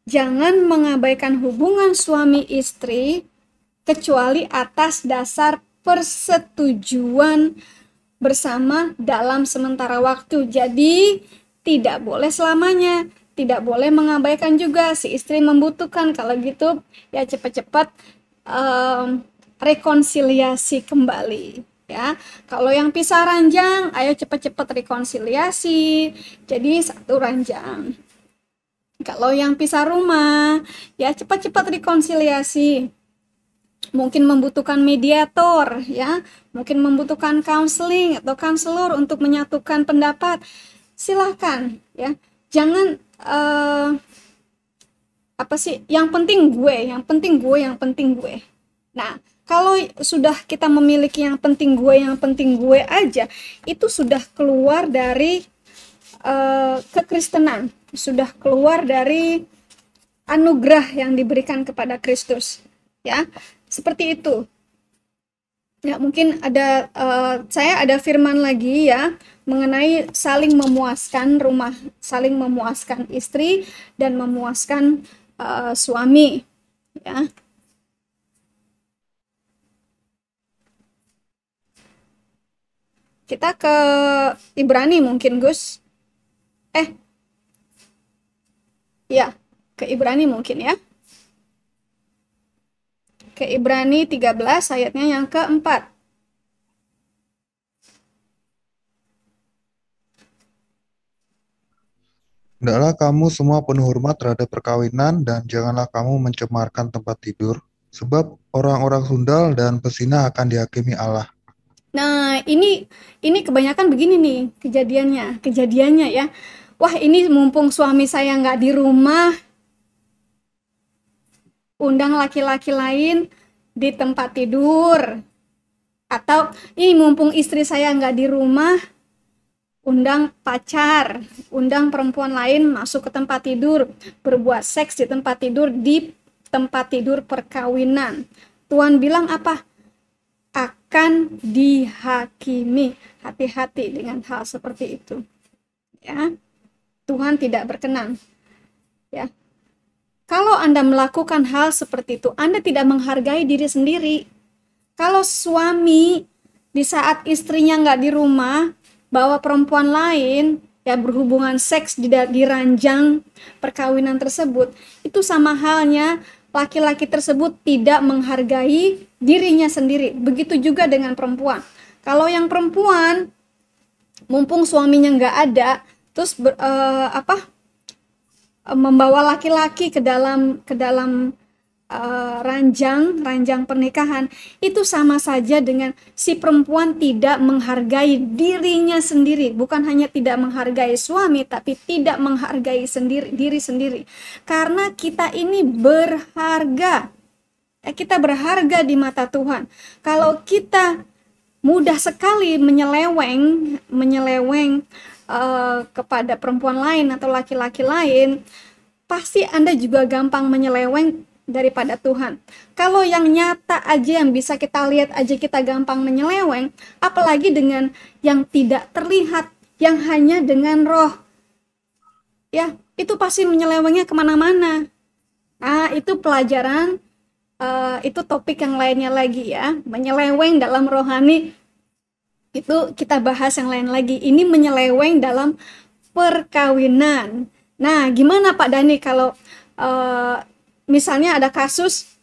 Jangan mengabaikan hubungan suami istri kecuali atas dasar persetujuan bersama dalam sementara waktu. Jadi tidak boleh selamanya, tidak boleh mengabaikan juga si istri membutuhkan. Kalau gitu ya cepat-cepat um, rekonsiliasi kembali. ya. Kalau yang pisah ranjang, ayo cepat-cepat rekonsiliasi. Jadi satu ranjang. Kalau yang pisah rumah, ya cepat-cepat rekonsiliasi. Mungkin membutuhkan mediator, ya. Mungkin membutuhkan counseling atau konselor untuk menyatukan pendapat. Silahkan, ya. Jangan uh, apa sih? Yang penting gue, yang penting gue, yang penting gue. Nah, kalau sudah kita memiliki yang penting gue, yang penting gue aja, itu sudah keluar dari uh, kekristenan sudah keluar dari anugerah yang diberikan kepada Kristus ya seperti itu. Ya mungkin ada uh, saya ada firman lagi ya mengenai saling memuaskan rumah saling memuaskan istri dan memuaskan uh, suami ya. Kita ke Ibrani mungkin Gus. Eh. Ya, ke Ibrani mungkin ya. Ke Ibrani 13 ayatnya yang keempat. Hendaklah kamu semua penuh hormat terhadap perkawinan dan janganlah kamu mencemarkan tempat tidur, sebab orang-orang sundal dan pesina akan dihakimi Allah. Nah, ini ini kebanyakan begini nih kejadiannya, kejadiannya ya wah ini mumpung suami saya nggak di rumah, undang laki-laki lain di tempat tidur. Atau ini mumpung istri saya nggak di rumah, undang pacar, undang perempuan lain masuk ke tempat tidur, berbuat seks di tempat tidur di tempat tidur perkawinan. Tuhan bilang apa? Akan dihakimi. Hati-hati dengan hal seperti itu. Ya. Tuhan tidak berkenan. Ya. Kalau Anda melakukan hal seperti itu, Anda tidak menghargai diri sendiri. Kalau suami di saat istrinya nggak di rumah, bawa perempuan lain, ya berhubungan seks di, di ranjang perkawinan tersebut, itu sama halnya laki-laki tersebut tidak menghargai dirinya sendiri. Begitu juga dengan perempuan. Kalau yang perempuan, mumpung suaminya nggak ada, terus ber, uh, apa membawa laki-laki ke dalam ke dalam uh, ranjang ranjang pernikahan. Itu sama saja dengan si perempuan tidak menghargai dirinya sendiri. Bukan hanya tidak menghargai suami tapi tidak menghargai sendiri diri sendiri. Karena kita ini berharga. Ya, kita berharga di mata Tuhan. Kalau kita mudah sekali menyeleweng menyeleweng uh, kepada perempuan lain atau laki-laki lain, pasti Anda juga gampang menyeleweng daripada Tuhan. Kalau yang nyata aja yang bisa kita lihat aja kita gampang menyeleweng, apalagi dengan yang tidak terlihat, yang hanya dengan roh. Ya, itu pasti menyelewengnya ke mana-mana. Nah, itu pelajaran, uh, itu topik yang lainnya lagi ya. Menyeleweng dalam rohani itu kita bahas yang lain lagi. Ini menyeleweng dalam perkawinan. Nah, gimana Pak Dani kalau uh, misalnya ada kasus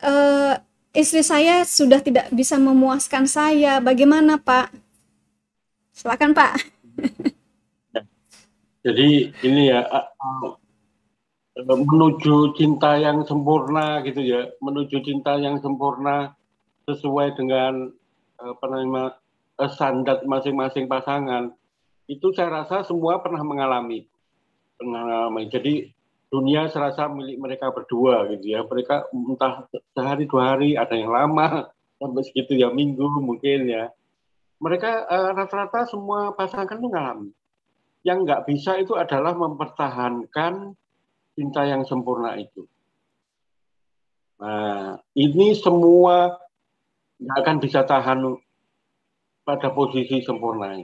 uh, istri saya sudah tidak bisa memuaskan saya, bagaimana Pak? Silakan Pak. <laughs> Jadi ini ya menuju cinta yang sempurna gitu ya, menuju cinta yang sempurna sesuai dengan apa namanya eh, standar masing-masing pasangan itu saya rasa semua pernah mengalami. Mengalami. Jadi dunia serasa milik mereka berdua gitu ya. Mereka entah sehari dua hari ada yang lama <laughs> sampai segitu ya minggu mungkin ya. Mereka eh, rata-rata uh, semua pasangan mengalami. Yang nggak bisa itu adalah mempertahankan cinta yang sempurna itu. Nah, ini semua nggak akan bisa tahan pada posisi sempurna.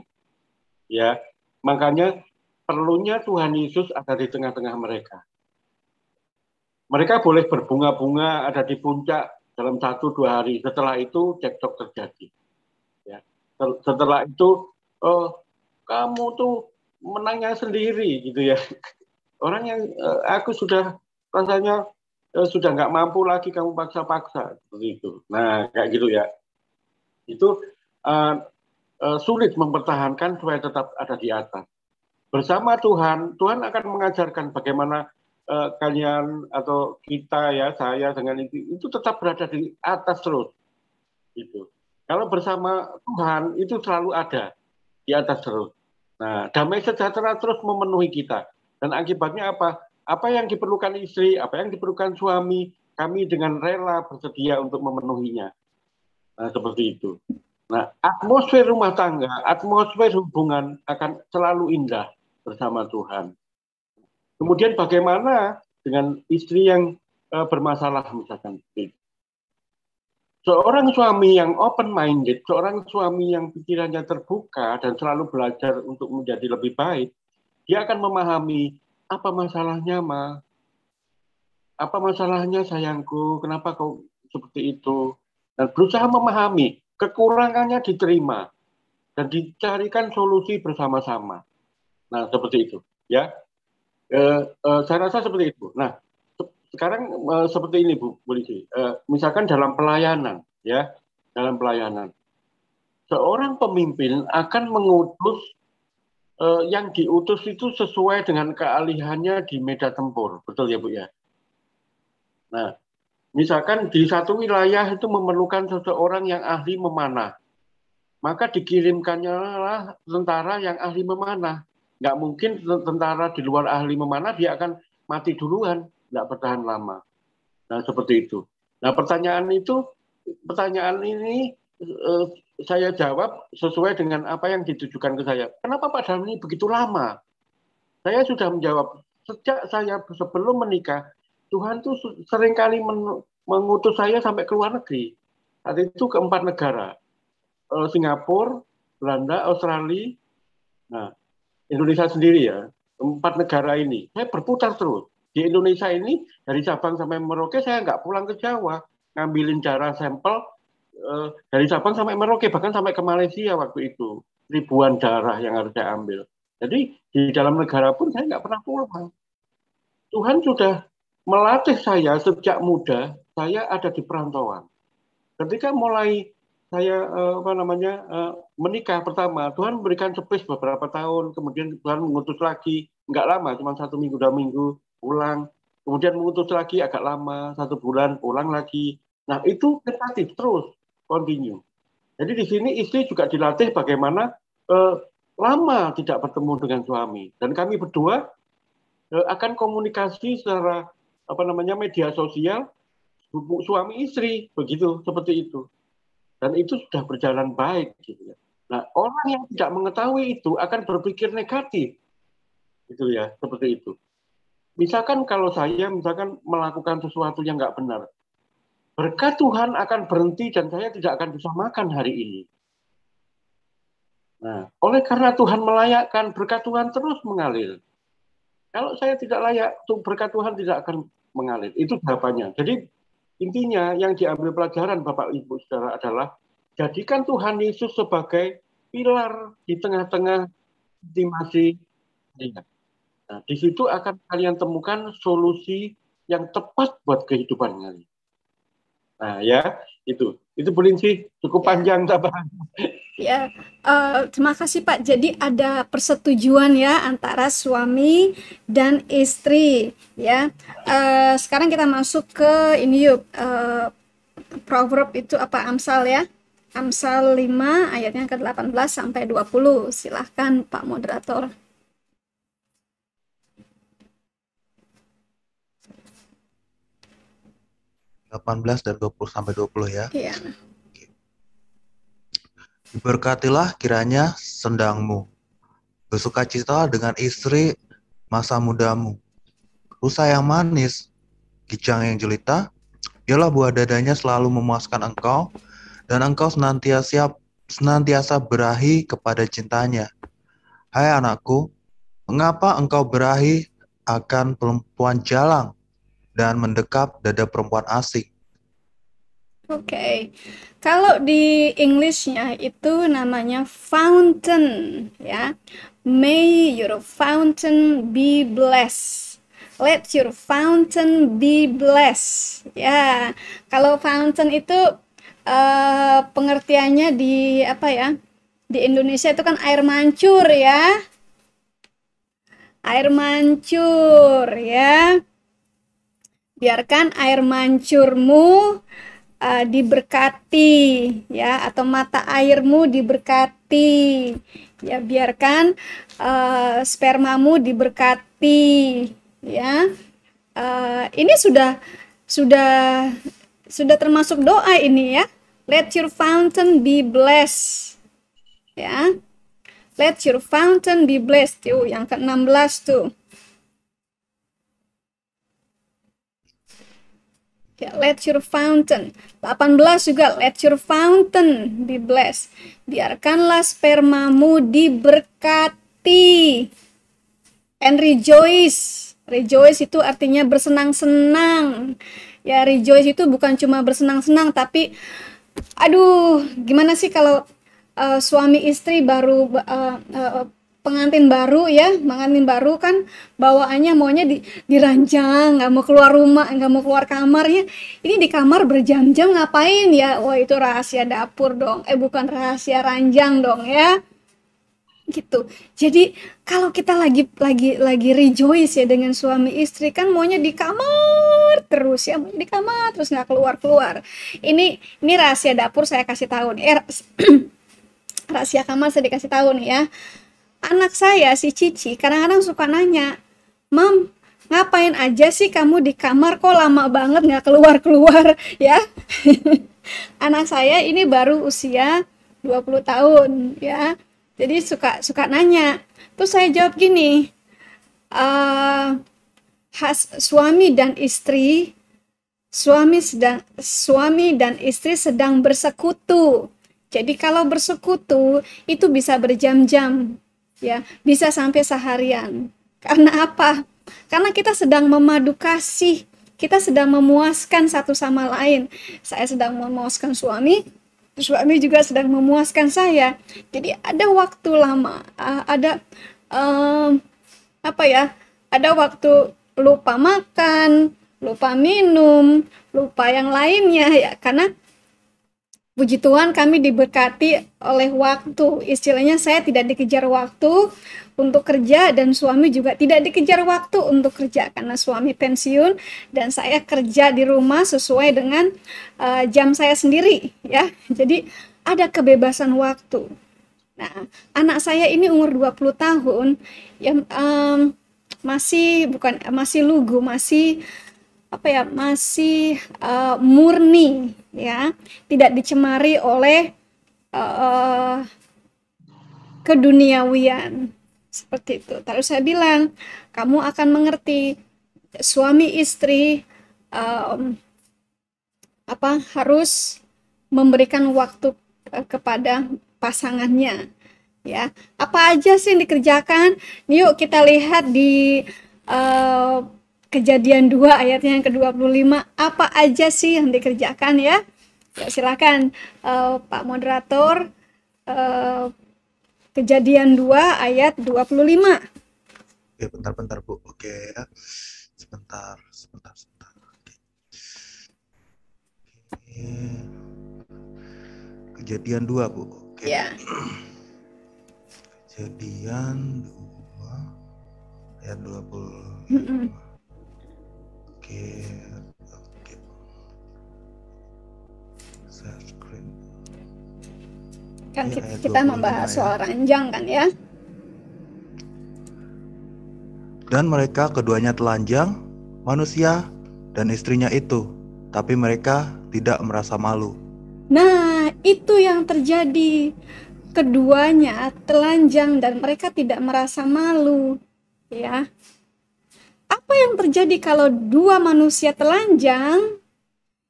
Ya, makanya perlunya Tuhan Yesus ada di tengah-tengah mereka. Mereka boleh berbunga-bunga ada di puncak dalam satu dua hari. Setelah itu cekcok terjadi. Ya. Setelah itu, oh kamu tuh menangnya sendiri gitu ya. Orang yang eh, aku sudah rasanya sudah nggak mampu lagi kamu paksa-paksa seperti itu. Nah, kayak gitu ya. itu uh, uh, sulit mempertahankan supaya tetap ada di atas. Bersama Tuhan, Tuhan akan mengajarkan bagaimana uh, kalian atau kita ya saya dengan itu itu tetap berada di atas terus. Itu. Kalau bersama Tuhan itu selalu ada di atas terus. Nah, damai sejahtera terus memenuhi kita. Dan akibatnya apa? Apa yang diperlukan istri, apa yang diperlukan suami, kami dengan rela bersedia untuk memenuhinya. Nah, seperti itu. Nah, atmosfer rumah tangga, atmosfer hubungan akan selalu indah bersama Tuhan. Kemudian bagaimana dengan istri yang uh, bermasalah misalkan Seorang suami yang open minded, seorang suami yang pikirannya terbuka dan selalu belajar untuk menjadi lebih baik, dia akan memahami apa masalahnya, Ma. Apa masalahnya sayangku? Kenapa kau seperti itu? Dan berusaha memahami, kekurangannya diterima dan dicarikan solusi bersama-sama. Nah, seperti itu, ya. Eh, eh, saya rasa seperti itu. Nah, sekarang uh, seperti ini Bu Polisi. Uh, misalkan dalam pelayanan ya, dalam pelayanan. Seorang pemimpin akan mengutus uh, yang diutus itu sesuai dengan kealihannya di medan tempur. Betul ya Bu ya? Nah, misalkan di satu wilayah itu memerlukan seseorang yang ahli memanah. Maka dikirimkannya lah tentara yang ahli memanah. Nggak mungkin tentara di luar ahli memanah dia akan mati duluan tidak bertahan lama. Nah seperti itu. Nah pertanyaan itu, pertanyaan ini eh, saya jawab sesuai dengan apa yang ditujukan ke saya. Kenapa Pak Dharma begitu lama? Saya sudah menjawab sejak saya sebelum menikah, Tuhan tuh sering kali mengutus saya sampai ke luar negeri. Saat itu ke empat negara, eh, Singapura, Belanda, Australia, nah Indonesia sendiri ya, empat negara ini. Saya berputar terus di Indonesia ini dari Sabang sampai Merauke saya nggak pulang ke Jawa ngambilin darah sampel uh, dari Sabang sampai Merauke bahkan sampai ke Malaysia waktu itu. Ribuan darah yang harus saya ambil. Jadi di dalam negara pun saya nggak pernah pulang. Tuhan sudah melatih saya sejak muda saya ada di perantauan. Ketika mulai saya uh, apa namanya uh, menikah pertama Tuhan memberikan space beberapa tahun kemudian Tuhan mengutus lagi nggak lama cuma satu minggu dua minggu pulang, kemudian mengutus lagi agak lama, satu bulan, pulang lagi. Nah, itu repetitif terus, continue. Jadi di sini istri juga dilatih bagaimana eh, lama tidak bertemu dengan suami. Dan kami berdua eh, akan komunikasi secara apa namanya media sosial suami istri begitu seperti itu. Dan itu sudah berjalan baik gitu ya. Nah, orang yang tidak mengetahui itu akan berpikir negatif. Gitu ya, seperti itu. Misalkan kalau saya misalkan melakukan sesuatu yang nggak benar, berkat Tuhan akan berhenti dan saya tidak akan bisa makan hari ini. Nah, oleh karena Tuhan melayakkan, berkat Tuhan terus mengalir. Kalau saya tidak layak, berkat Tuhan tidak akan mengalir. Itu jawabannya. Jadi intinya yang diambil pelajaran Bapak Ibu Saudara adalah jadikan Tuhan Yesus sebagai pilar di tengah-tengah intimasi Nah, di situ akan kalian temukan solusi yang tepat buat kehidupan kalian. Nah, ya, itu. Itu sih cukup ya. panjang tambahan. Ya, uh, terima kasih Pak. Jadi ada persetujuan ya antara suami dan istri, ya. Uh, sekarang kita masuk ke ini yuk, uh, proverb itu apa Amsal ya? Amsal 5 ayatnya ke-18 sampai 20. Silahkan Pak moderator. 18 dan 20 sampai 20 ya. Iya. Diberkatilah kiranya sendangmu. Bersukacita dengan istri masa mudamu. Rusa yang manis, kijang yang jelita, biarlah buah dadanya selalu memuaskan engkau, dan engkau senantiasa senantiasa berahi kepada cintanya. Hai anakku, mengapa engkau berahi akan perempuan jalang dan mendekap dada perempuan asing. Oke, okay. kalau di Englishnya itu namanya fountain, ya. May your fountain be blessed. Let your fountain be blessed. Ya, kalau fountain itu uh, pengertiannya di apa ya di Indonesia itu kan air mancur ya air mancur ya biarkan air mancurmu uh, diberkati ya atau mata airmu diberkati. Ya biarkan uh, spermamu diberkati ya. Uh, ini sudah sudah sudah termasuk doa ini ya. Let your fountain be blessed ya. Let your fountain be blessed tuh yang ke-16 tuh Ya, let your fountain. 18 juga let your fountain be blessed. Biarkanlah spermamu diberkati. And rejoice. Rejoice itu artinya bersenang-senang. Ya, rejoice itu bukan cuma bersenang-senang tapi aduh, gimana sih kalau uh, suami istri baru uh, uh, pengantin baru ya pengantin baru kan bawaannya maunya di, diranjang nggak mau keluar rumah nggak mau keluar kamar ya. Ini di kamar berjam-jam ngapain ya? Wah itu rahasia dapur dong. Eh bukan rahasia ranjang dong ya. Gitu. Jadi kalau kita lagi lagi lagi rejoice ya dengan suami istri kan maunya di kamar terus ya. Di kamar terus nggak keluar keluar ini ini rahasia dapur saya kasih tahu nih. Eh, <clears throat> rahasia kamar saya dikasih tahu nih ya anak saya si Cici kadang-kadang suka nanya, Mam, ngapain aja sih kamu di kamar kok lama banget nggak keluar-keluar <laughs> ya? <laughs> anak saya ini baru usia 20 tahun ya. Jadi suka suka nanya. Terus saya jawab gini, uh, has, suami dan istri suami sedang suami dan istri sedang bersekutu. Jadi kalau bersekutu itu bisa berjam-jam ya bisa sampai seharian. Karena apa? Karena kita sedang memadu kasih. Kita sedang memuaskan satu sama lain. Saya sedang memuaskan suami suami juga sedang memuaskan saya. Jadi ada waktu lama ada um, apa ya ada waktu lupa makan lupa minum lupa yang lainnya ya. Karena Puji Tuhan kami diberkati oleh waktu. Istilahnya saya tidak dikejar waktu untuk kerja dan suami juga tidak dikejar waktu untuk kerja karena suami pensiun dan saya kerja di rumah sesuai dengan uh, jam saya sendiri ya. Jadi ada kebebasan waktu. Nah, anak saya ini umur 20 tahun yang um, masih bukan masih lugu, masih apa ya masih uh, murni ya. Tidak dicemari oleh uh, keduniawian. Seperti itu. Terus saya bilang kamu akan mengerti suami istri um, apa harus memberikan waktu uh, kepada pasangannya. Ya. Apa aja sih yang dikerjakan? Yuk kita lihat di uh, kejadian 2 ayatnya yang ke-25 apa aja sih yang dikerjakan ya, ya silakan uh, Pak moderator. Uh, kejadian 2 ayat 25 Oke bentar-bentar Bu. Oke ya. Sebentar sebentar sebentar. Oke. Oke. kejadian 2 Bu. Oke. Ya. Kejadian 2 ayat 20 mm -mm oke oke share screen kan ya, kita, membahas ya. soal ranjang kan ya? Dan mereka keduanya telanjang manusia dan istrinya itu. Tapi mereka tidak merasa malu. Nah itu yang terjadi. Keduanya telanjang dan mereka tidak merasa malu ya apa yang terjadi kalau dua manusia telanjang?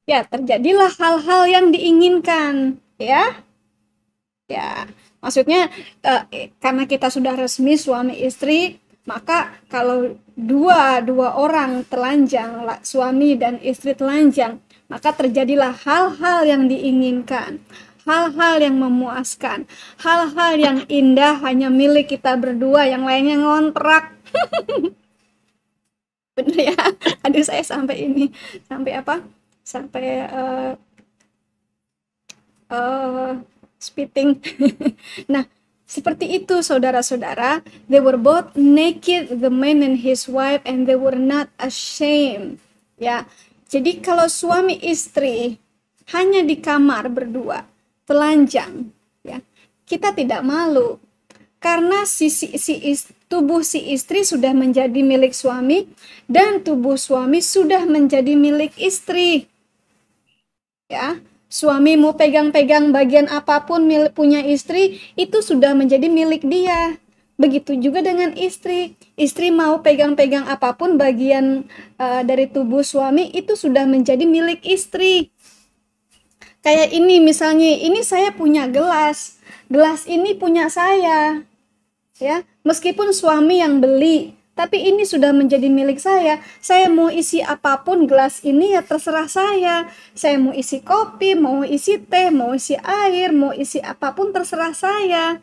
Ya, terjadilah hal-hal yang diinginkan, ya. Ya, maksudnya eh, karena kita sudah resmi suami istri, maka kalau dua dua orang telanjang, suami dan istri telanjang, maka terjadilah hal-hal yang diinginkan hal-hal yang memuaskan, hal-hal yang indah hanya milik kita berdua, yang lainnya ngontrak. <laughs> bener ya <laughs> aduh saya sampai ini sampai apa sampai uh, uh, spitting. <laughs> nah, seperti itu saudara-saudara, they were both naked, the man and his wife, and they were not ashamed. Ya, jadi kalau suami istri hanya di kamar berdua, telanjang, ya, kita tidak malu karena si, si, si tubuh si istri sudah menjadi milik suami dan tubuh suami sudah menjadi milik istri. Ya, suami mau pegang-pegang bagian apa pun milik punya istri itu sudah menjadi milik dia. Begitu juga dengan istri. Istri mau pegang-pegang apa pun bagian uh, dari tubuh suami itu sudah menjadi milik istri. Kayak ini misalnya, ini saya punya gelas. Gelas ini punya saya ya meskipun suami yang beli tapi ini sudah menjadi milik saya. Saya mau isi apa pun gelas ini ya terserah saya. Saya mau isi kopi, mau isi teh, mau isi air, mau isi apa pun terserah saya.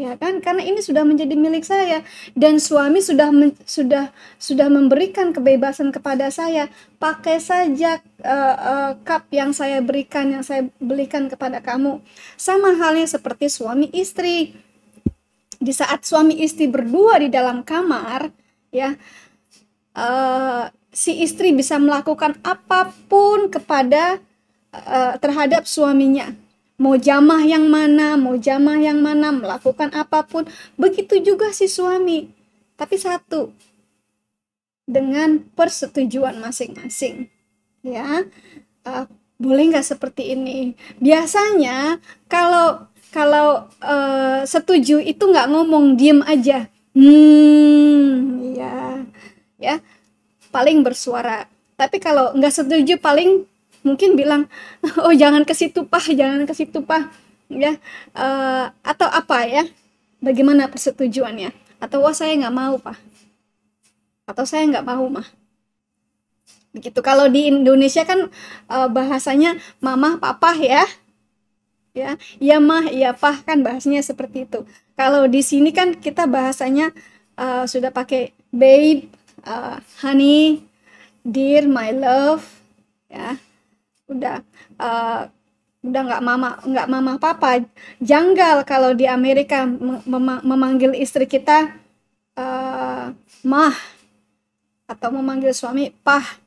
Ya kan? Karena ini sudah menjadi milik saya dan suami sudah men, sudah sudah memberikan kebebasan kepada saya. Pakai saja uh, uh, cup yang saya berikan, yang saya belikan kepada kamu. Sama halnya seperti suami istri di saat suami istri berdua di dalam kamar ya uh, si istri bisa melakukan apa pun kepada uh, terhadap suaminya. Mau jamah yang mana mau jamah yang mana melakukan apa pun begitu juga si suami. Tapi satu dengan persetujuan masing-masing ya. Uh, boleh nggak seperti ini? Biasanya kalau kalau uh, setuju itu nggak ngomong diem aja. Hmm ya ya. Paling bersuara. Tapi kalau nggak setuju paling mungkin bilang <laughs> oh jangan ke situ pak jangan ke situ pak ya uh, atau apa ya? Bagaimana persetujuannya? Atau wah saya nggak mau pak atau saya nggak mau mah. Begitu. Kalau di Indonesia kan uh, bahasanya mama papa ya ya ya mah ya pah kan bahasanya seperti itu. Kalau di sini kan kita bahasanya uh, sudah pakai babe uh, honey dear my love ya. Udah uh, udah nggak mama nggak mama papa. Janggal kalau di Amerika mem memanggil istri kita uh, mah atau memanggil suami pah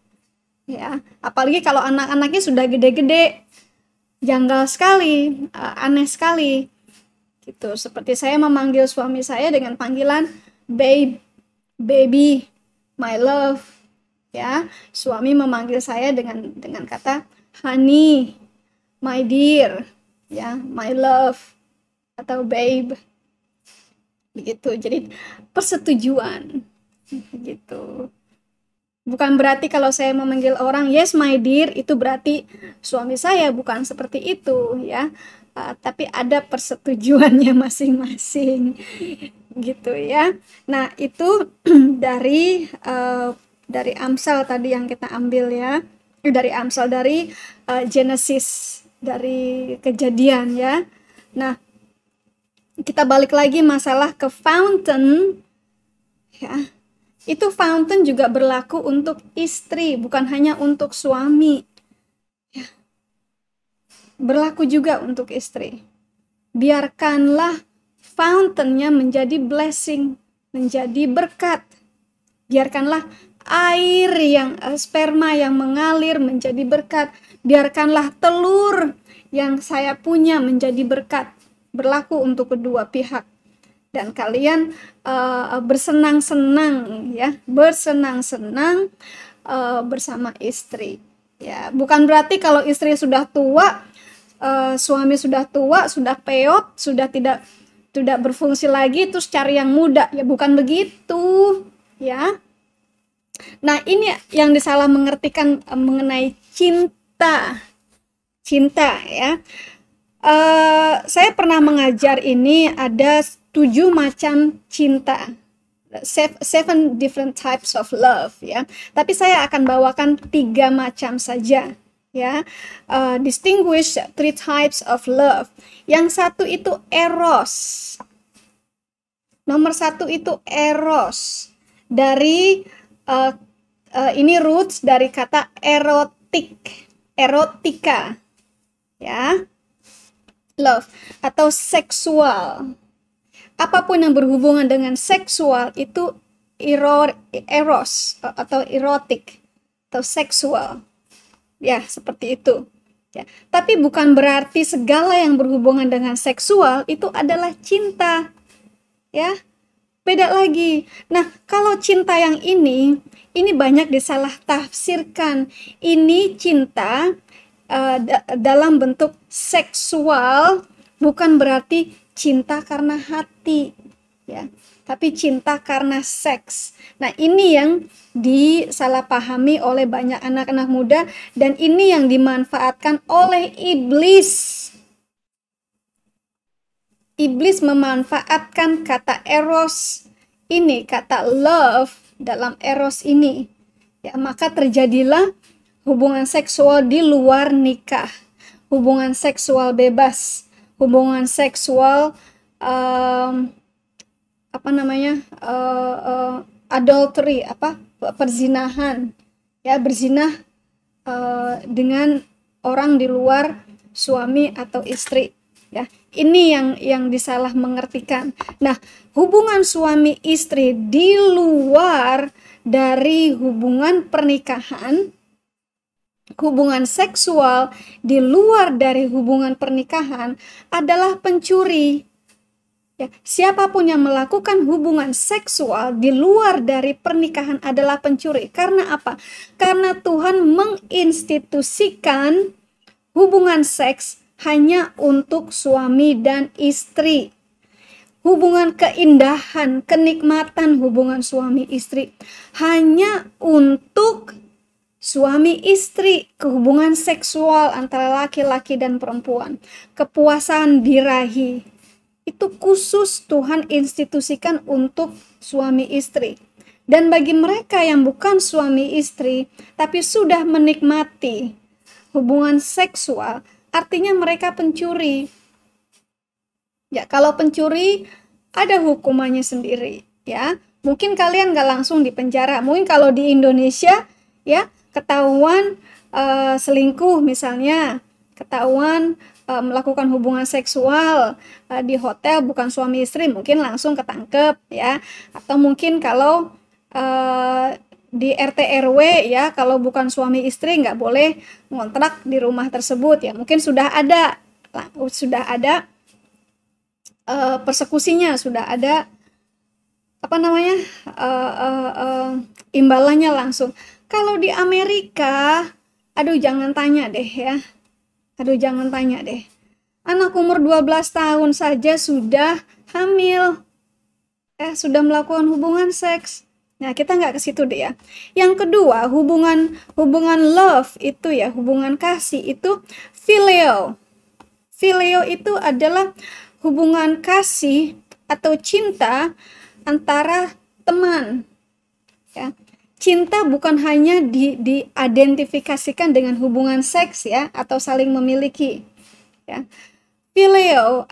ya. Apalagi kalau anak-anaknya sudah gede-gede janggal sekali, uh, aneh sekali. Gitu. Seperti saya memanggil suami saya dengan panggilan babe, baby, my love. Ya, suami memanggil saya dengan dengan kata honey, my dear, ya, my love atau babe. Begitu. Jadi persetujuan <laughs> gitu bukan berarti kalau saya memanggil orang yes my dear itu berarti suami saya bukan seperti itu ya. Uh, tapi ada persetujuannya <laughs> masing-masing gitu ya. Nah itu <clears throat> dari uh, dari Amsal tadi yang kita ambil ya. Dari Amsal dari uh, Genesis dari kejadian ya. Nah kita balik lagi masalah ke fountain ya itu fountain juga berlaku untuk istri, bukan hanya untuk suami. Ya. Berlaku juga untuk istri. Biarkanlah fountainnya menjadi blessing, menjadi berkat. Biarkanlah air yang eh, sperma yang mengalir menjadi berkat. Biarkanlah telur yang saya punya menjadi berkat. Berlaku untuk kedua pihak dan kalian uh, bersenang-senang ya. Bersenang-senang uh, bersama istri ya. Bukan berarti kalau istri sudah tua uh, suami sudah tua sudah peot sudah tidak tidak berfungsi lagi terus cari yang muda. Ya bukan begitu ya. Nah ini yang disalah mengertikan uh, mengenai cinta. Cinta ya. Uh, saya pernah mengajar ini ada tujuh macam cinta. Seven different types of love ya. Tapi saya akan bawakan tiga macam saja ya. Uh, distinguish three types of love. Yang satu itu eros. Nomor satu itu eros. Dari uh, uh, ini roots dari kata erotik erotika ya. Love atau seksual. Apa pun yang berhubungan dengan seksual itu eros atau erotik atau seksual. Ya, seperti itu. Ya, tapi bukan berarti segala yang berhubungan dengan seksual itu adalah cinta. Ya. Beda lagi. Nah, kalau cinta yang ini ini banyak disalah tafsirkan. Ini cinta uh, dalam bentuk seksual bukan berarti cinta karena hati, ya, tapi cinta karena seks. Nah, ini yang disalahpahami oleh banyak anak-anak muda dan ini yang dimanfaatkan oleh iblis. Iblis memanfaatkan kata eros ini, kata love dalam eros ini. Ya, maka terjadilah hubungan seksual di luar nikah, hubungan seksual bebas, hubungan seksual um, apa namanya uh, uh, adultery apa perzinahan. Ya berzinah uh, dengan orang di luar suami atau istri. Ya ini yang yang disalah mengertikan. Nah hubungan suami istri di luar dari hubungan pernikahan hubungan seksual di luar dari hubungan pernikahan adalah pencuri. Ya, siapa pun yang melakukan hubungan seksual di luar dari pernikahan adalah pencuri. Karena apa? Karena Tuhan menginstitusikan hubungan seks hanya untuk suami dan istri. Hubungan keindahan, kenikmatan hubungan suami istri hanya untuk suami istri, kehubungan seksual antara laki-laki dan perempuan, kepuasan birahi, itu khusus Tuhan institusikan untuk suami istri. Dan bagi mereka yang bukan suami istri, tapi sudah menikmati hubungan seksual, artinya mereka pencuri. Ya, kalau pencuri ada hukumannya sendiri, ya. Mungkin kalian gak langsung dipenjara. Mungkin kalau di Indonesia, ya, ketahuan uh, selingkuh misalnya, ketahuan uh, melakukan hubungan seksual uh, di hotel bukan suami istri mungkin langsung ketangkep ya. Atau mungkin kalau uh, di RT RW ya kalau bukan suami istri nggak boleh ngontrak di rumah tersebut ya. Mungkin sudah ada sudah ada uh, persekusinya sudah ada apa namanya uh, uh, uh, imbalannya langsung kalau di Amerika, aduh jangan tanya deh ya. Aduh jangan tanya deh. Anak umur 12 tahun saja sudah hamil. Eh, sudah melakukan hubungan seks. Nah, kita nggak ke situ deh ya. Yang kedua, hubungan hubungan love itu ya, hubungan kasih itu filio. Filio itu adalah hubungan kasih atau cinta antara teman. Ya cinta bukan hanya di, diidentifikasikan dengan hubungan seks ya atau saling memiliki ya.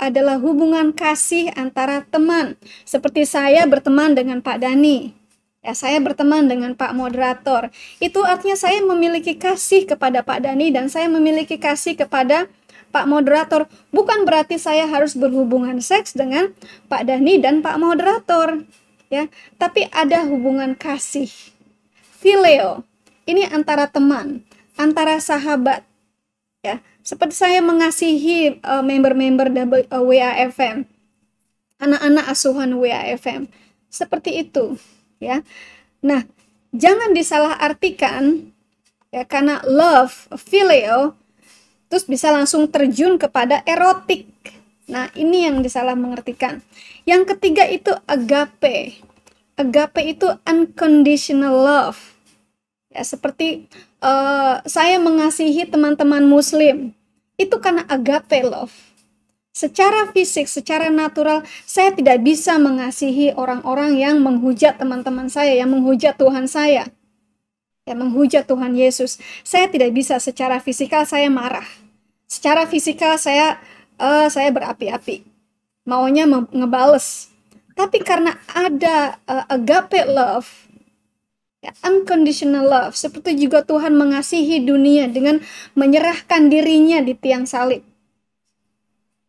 Adalah hubungan kasih antara teman. Seperti saya berteman dengan Pak Dani. Ya, saya berteman dengan Pak Moderator. Itu artinya saya memiliki kasih kepada Pak Dani dan saya memiliki kasih kepada Pak Moderator. Bukan berarti saya harus berhubungan seks dengan Pak Dani dan Pak Moderator. Ya, tapi ada hubungan kasih Phileo, ini antara teman, antara sahabat. Ya, seperti saya mengasihi uh, member-member uh, WAFM, anak-anak asuhan WAFM. Seperti itu, ya. Nah, jangan disalahartikan ya karena love, phileo terus bisa langsung terjun kepada erotik. Nah, ini yang disalah mengertikan. Yang ketiga itu agape. Agape itu unconditional love Ya, seperti uh, saya mengasihi teman-teman muslim. Itu karena agape love. Secara fisik, secara natural, saya tidak bisa mengasihi orang-orang yang menghujat teman-teman saya, yang menghujat Tuhan saya. Yang menghujat Tuhan Yesus. Saya tidak bisa secara fisikal saya marah. Secara fisikal saya uh, saya berapi-api. Maunya ngebales. Tapi karena ada uh, agape love, unconditional love, seperti juga Tuhan mengasihi dunia dengan menyerahkan dirinya di tiang salib.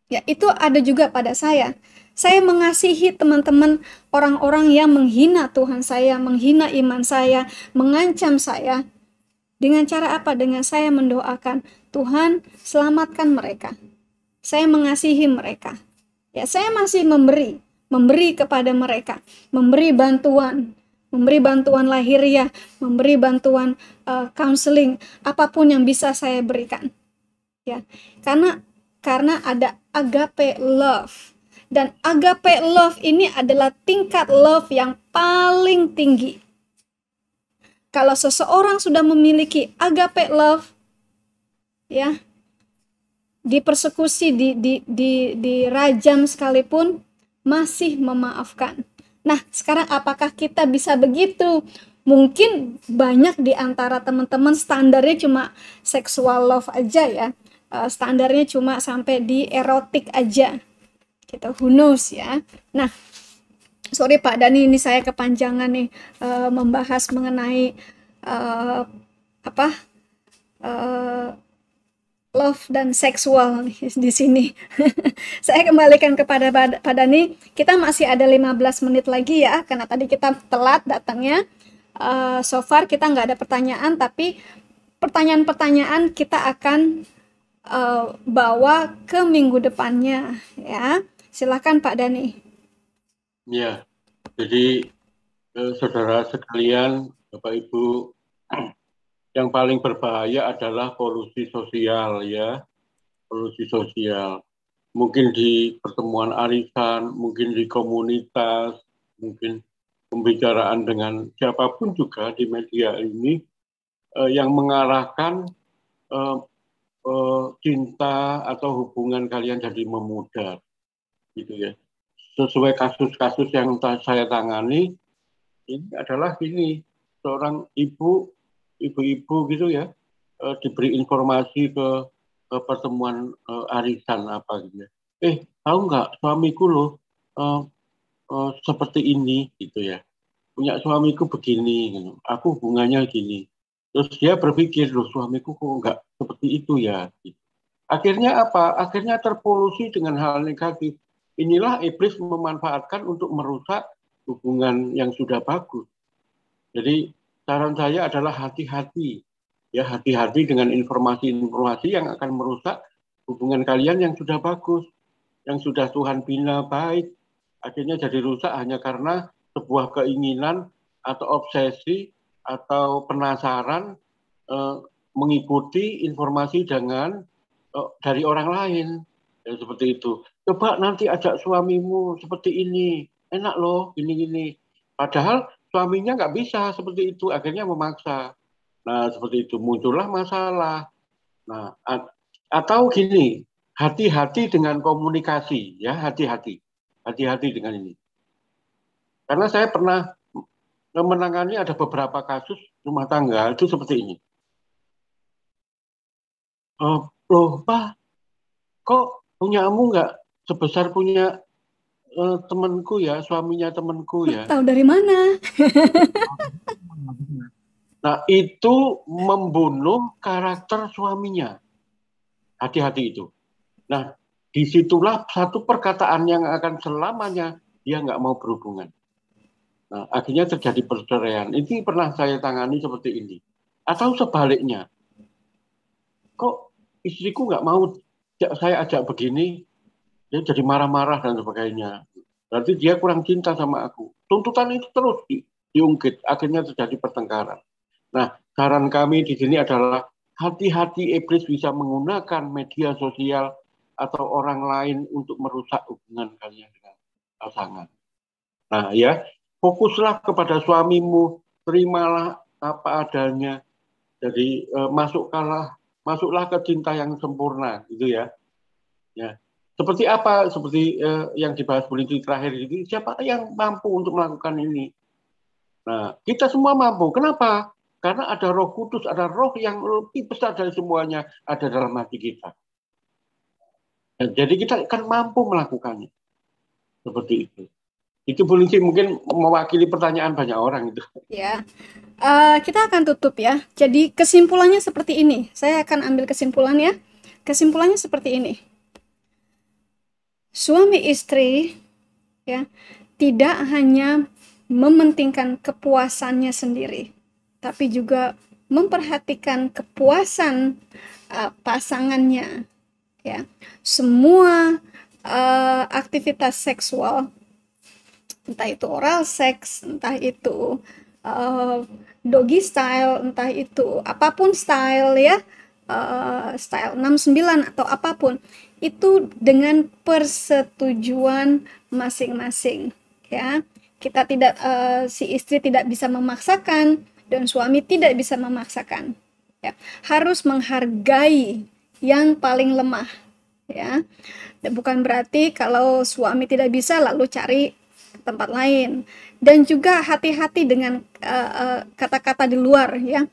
Ya, itu ada juga pada saya. Saya mengasihi teman-teman orang-orang yang menghina Tuhan saya, menghina iman saya, mengancam saya. Dengan cara apa? Dengan saya mendoakan, Tuhan selamatkan mereka. Saya mengasihi mereka. Ya, saya masih memberi, memberi kepada mereka, memberi bantuan, memberi bantuan lahiriah, memberi bantuan uh, counseling, apa pun yang bisa saya berikan. Ya, karena karena ada agape love dan agape love ini adalah tingkat love yang paling tinggi. Kalau seseorang sudah memiliki agape love, ya, dipersekusi, di, di, di, dirajam sekalipun, masih memaafkan. Nah, sekarang apakah kita bisa begitu? Mungkin banyak di antara teman-teman standarnya cuma sexual love aja ya. Eh, standarnya cuma sampai di erotik aja gitu who knows ya nah sorry Pak Dani ini saya kepanjangan nih uh, membahas mengenai uh, apa uh, love dan seksual di sini. <laughs> saya kembalikan kepada Pak Dani. Kita masih ada 15 menit lagi ya, karena tadi kita telat datangnya. Uh, so far kita nggak ada pertanyaan, tapi pertanyaan-pertanyaan kita akan uh, bawa ke minggu depannya ya. Silakan Pak Dani. Ya, jadi eh, saudara sekalian, Bapak Ibu, <clears throat> yang paling berbahaya adalah polusi sosial ya, polusi sosial. Mungkin di pertemuan arisan, mungkin di komunitas, mungkin pembicaraan dengan siapa pun juga di media ini eh, yang mengarahkan eh, eh, cinta atau hubungan kalian jadi memudar gitu ya. Sesuai kasus-kasus yang saya tangani, ini adalah ini seorang ibu, ibu-ibu gitu ya, e, diberi informasi ke, ke pertemuan e, arisan apa gitu ya. Eh, tahu nggak suamiku loh e, e, seperti ini gitu ya. Punya suamiku begini, gitu. aku hubungannya gini. Terus dia berpikir loh suamiku kok nggak seperti itu ya. Gitu. Akhirnya apa? Akhirnya terpolusi dengan hal negatif inilah iblis memanfaatkan untuk merusak hubungan yang sudah bagus. Jadi saran saya adalah hati-hati, ya hati-hati dengan informasi-informasi yang akan merusak hubungan kalian yang sudah bagus, yang sudah Tuhan bina baik, akhirnya jadi rusak hanya karena sebuah keinginan atau obsesi atau penasaran eh, mengikuti informasi dengan eh, dari orang lain. Ya, seperti itu. Coba nanti ajak suamimu seperti ini. Enak loh gini-gini. Padahal suaminya nggak bisa seperti itu akhirnya memaksa. Nah seperti itu. Muncullah masalah. Nah atau gini hati-hati dengan komunikasi ya hati-hati. Hati-hati dengan ini. Karena saya pernah menangani ada beberapa kasus rumah tangga itu seperti ini. Oh, loh pak kok punyamu nggak sebesar punya uh, temanku ya, suaminya temanku ya. Tahu dari mana? <laughs> nah, itu membunuh karakter suaminya. Hati-hati itu. Nah, di situlah satu perkataan yang akan selamanya dia nggak mau berhubungan. Nah, akhirnya terjadi perceraian. Ini pernah saya tangani seperti ini. Atau sebaliknya, kok istriku nggak mau saya ajak begini, dia jadi marah-marah dan sebagainya. Berarti dia kurang cinta sama aku. Tuntutan itu terus di, diungkit, akhirnya terjadi pertengkaran. Nah, saran kami di sini adalah hati-hati iblis bisa menggunakan media sosial atau orang lain untuk merusak hubungan kalian dengan pasangan. Nah, ya, fokuslah kepada suamimu, terimalah apa adanya. Jadi eh, masukkanlah, masuklah ke cinta yang sempurna, gitu ya. Ya, seperti apa? Seperti uh, yang dibahas politik terakhir ini, siapa yang mampu untuk melakukan ini? Nah, kita semua mampu. Kenapa? Karena ada roh kudus, ada roh yang lebih besar dari semuanya ada dalam hati kita. Dan jadi kita akan mampu melakukannya. Seperti itu. Itu polisi mungkin mewakili pertanyaan banyak orang itu. Ya, uh, kita akan tutup ya. Jadi kesimpulannya seperti ini. Saya akan ambil kesimpulan ya. Kesimpulannya seperti ini suami istri ya tidak hanya mementingkan kepuasannya sendiri, tapi juga memperhatikan kepuasan uh, pasangannya. Ya, semua uh, aktivitas seksual, entah itu oral seks, entah itu uh, doggy style, entah itu apa pun style ya, uh, style 69 atau apa pun, itu dengan persetujuan masing-masing ya. Kita tidak uh, si istri tidak bisa memaksakan dan suami tidak bisa memaksakan ya. Harus menghargai yang paling lemah ya. Bukan berarti kalau suami tidak bisa lalu cari tempat lain. Dan juga hati-hati dengan eh, eh, kata-kata uh, di luar ya.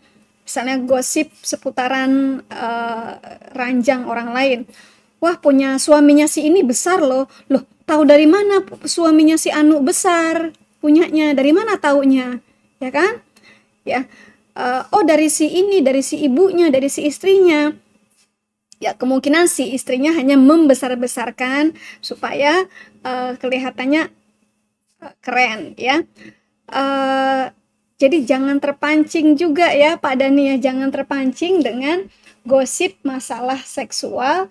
Misalnya gosip seputaran uh, ranjang orang lain wah punya suaminya si ini besar loh. Loh tahu dari mana suaminya si Anu besar punyanya? Dari mana taunya? Ya kan? Ya. Uh, oh dari si ini dari si ibunya dari si istrinya. Ya kemungkinan si istrinya hanya membesar-besarkan supaya uh, kelihatannya uh, keren ya. Uh, jadi jangan terpancing juga ya Pak Dani ya. Jangan terpancing dengan gosip masalah seksual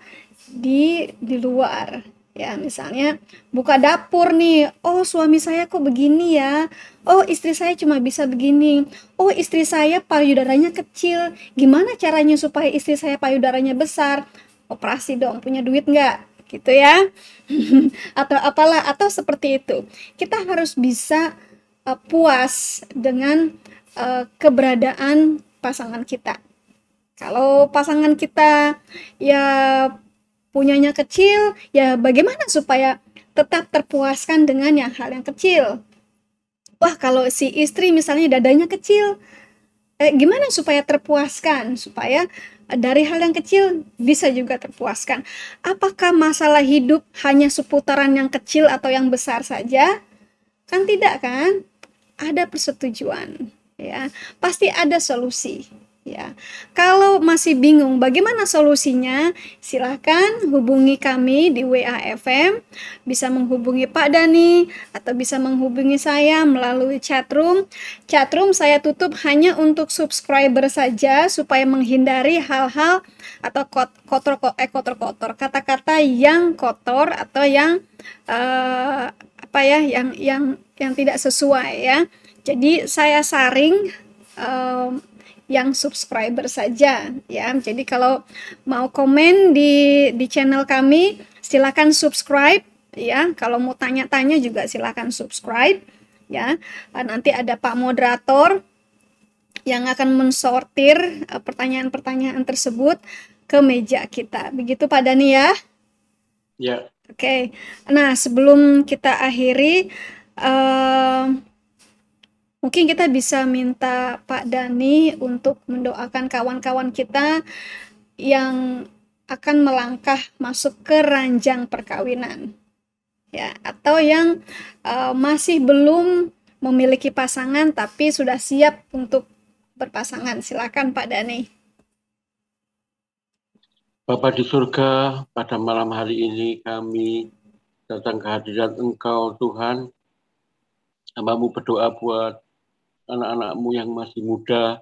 di di luar. Ya misalnya buka dapur nih. Oh suami saya kok begini ya? Oh istri saya cuma bisa begini. Oh istri saya payudaranya kecil. Gimana caranya supaya istri saya payudaranya besar? Operasi dong punya duit nggak? Gitu ya. <laughs> Atau apalah atau seperti itu. Kita harus bisa uh, puas dengan uh, keberadaan pasangan kita. Kalau pasangan kita ya punyanya kecil, ya bagaimana supaya tetap terpuaskan dengan yang hal yang kecil? Wah, kalau si istri misalnya dadanya kecil, eh, gimana supaya terpuaskan? Supaya dari hal yang kecil bisa juga terpuaskan. Apakah masalah hidup hanya seputaran yang kecil atau yang besar saja? Kan tidak kan? Ada persetujuan, ya. Pasti ada solusi ya. Kalau masih bingung bagaimana solusinya, silahkan hubungi kami di WAFM, bisa menghubungi Pak Dani atau bisa menghubungi saya melalui chatroom. Chatroom saya tutup hanya untuk subscriber saja supaya menghindari hal-hal atau kotor eh kotor-kotor kata-kata yang kotor atau yang uh, apa ya yang yang yang tidak sesuai ya. Jadi saya saring uh, yang subscriber saja ya. Jadi kalau mau komen di di channel kami silakan subscribe ya. Kalau mau tanya-tanya juga silakan subscribe ya. Nanti ada Pak moderator yang akan mensortir eh, pertanyaan-pertanyaan tersebut ke meja kita. Begitu Pak Dani ya? Ya. Oke. Okay. Nah, sebelum kita akhiri uh, Mungkin kita bisa minta Pak Dani untuk mendoakan kawan-kawan kita yang akan melangkah masuk ke ranjang perkawinan. Ya, atau yang uh, masih belum memiliki pasangan tapi sudah siap untuk berpasangan. Silakan Pak Dani. Bapak di surga, pada malam hari ini kami datang ke hadirat Engkau Tuhan. Hambamu berdoa buat anak-anakmu yang masih muda,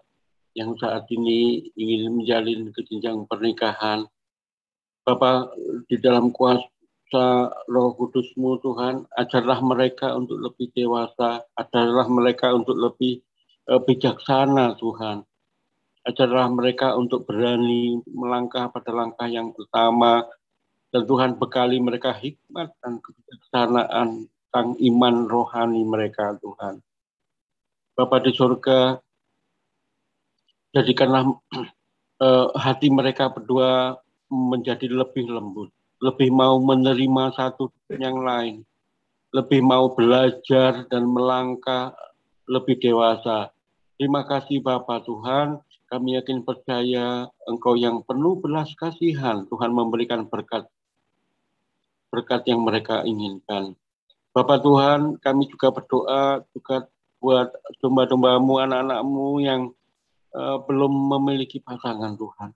yang saat ini ingin menjalin kejenjang pernikahan. Bapak, di dalam kuasa roh kudusmu Tuhan, ajarlah mereka untuk lebih dewasa, ajarlah mereka untuk lebih uh, bijaksana Tuhan. Ajarlah mereka untuk berani melangkah pada langkah yang pertama, dan Tuhan bekali mereka hikmat dan kebijaksanaan tentang iman rohani mereka Tuhan. Bapa di surga, jadikanlah uh, <clears throat> hati mereka berdua menjadi lebih lembut, lebih mau menerima satu yang lain, lebih mau belajar dan melangkah lebih dewasa. Terima kasih Bapak Tuhan, kami yakin percaya Engkau yang penuh belas kasihan, Tuhan memberikan berkat berkat yang mereka inginkan. Bapak Tuhan, kami juga berdoa juga buat domba-dombamu, anak-anakmu yang uh, belum memiliki pasangan Tuhan.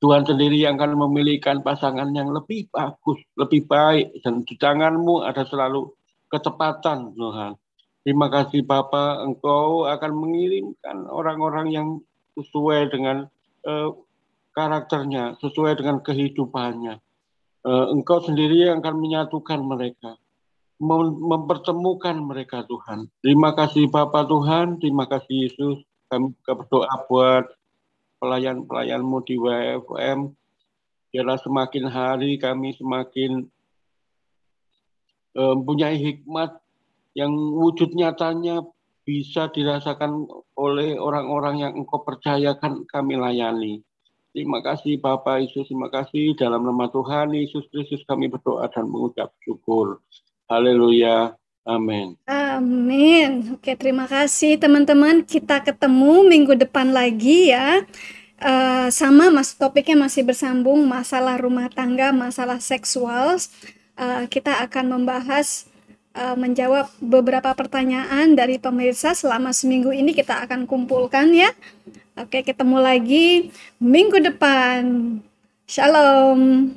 Tuhan sendiri yang akan memilihkan pasangan yang lebih bagus, lebih baik. Dan di tanganmu ada selalu ketepatan Tuhan. Terima kasih Bapak, Engkau akan mengirimkan orang-orang yang sesuai dengan uh, karakternya, sesuai dengan kehidupannya. Uh, engkau sendiri yang akan menyatukan mereka, mempertemukan mereka Tuhan. Terima kasih Bapak Tuhan, terima kasih Yesus. Kami berdoa buat pelayan-pelayanmu di WFM. Biarlah semakin hari kami semakin mempunyai um, hikmat yang wujud nyatanya bisa dirasakan oleh orang-orang yang engkau percayakan kami layani. Terima kasih Bapak Yesus, terima kasih dalam nama Tuhan Yesus Kristus kami berdoa dan mengucap syukur. Haleluya. Amin. Amin. Oke, terima kasih teman-teman. Kita ketemu minggu depan lagi ya. Uh, sama mas topiknya masih bersambung masalah rumah tangga, masalah seksual. Uh, kita akan membahas uh, menjawab beberapa pertanyaan dari pemirsa selama seminggu ini kita akan kumpulkan ya. Oke, ketemu lagi minggu depan. Shalom.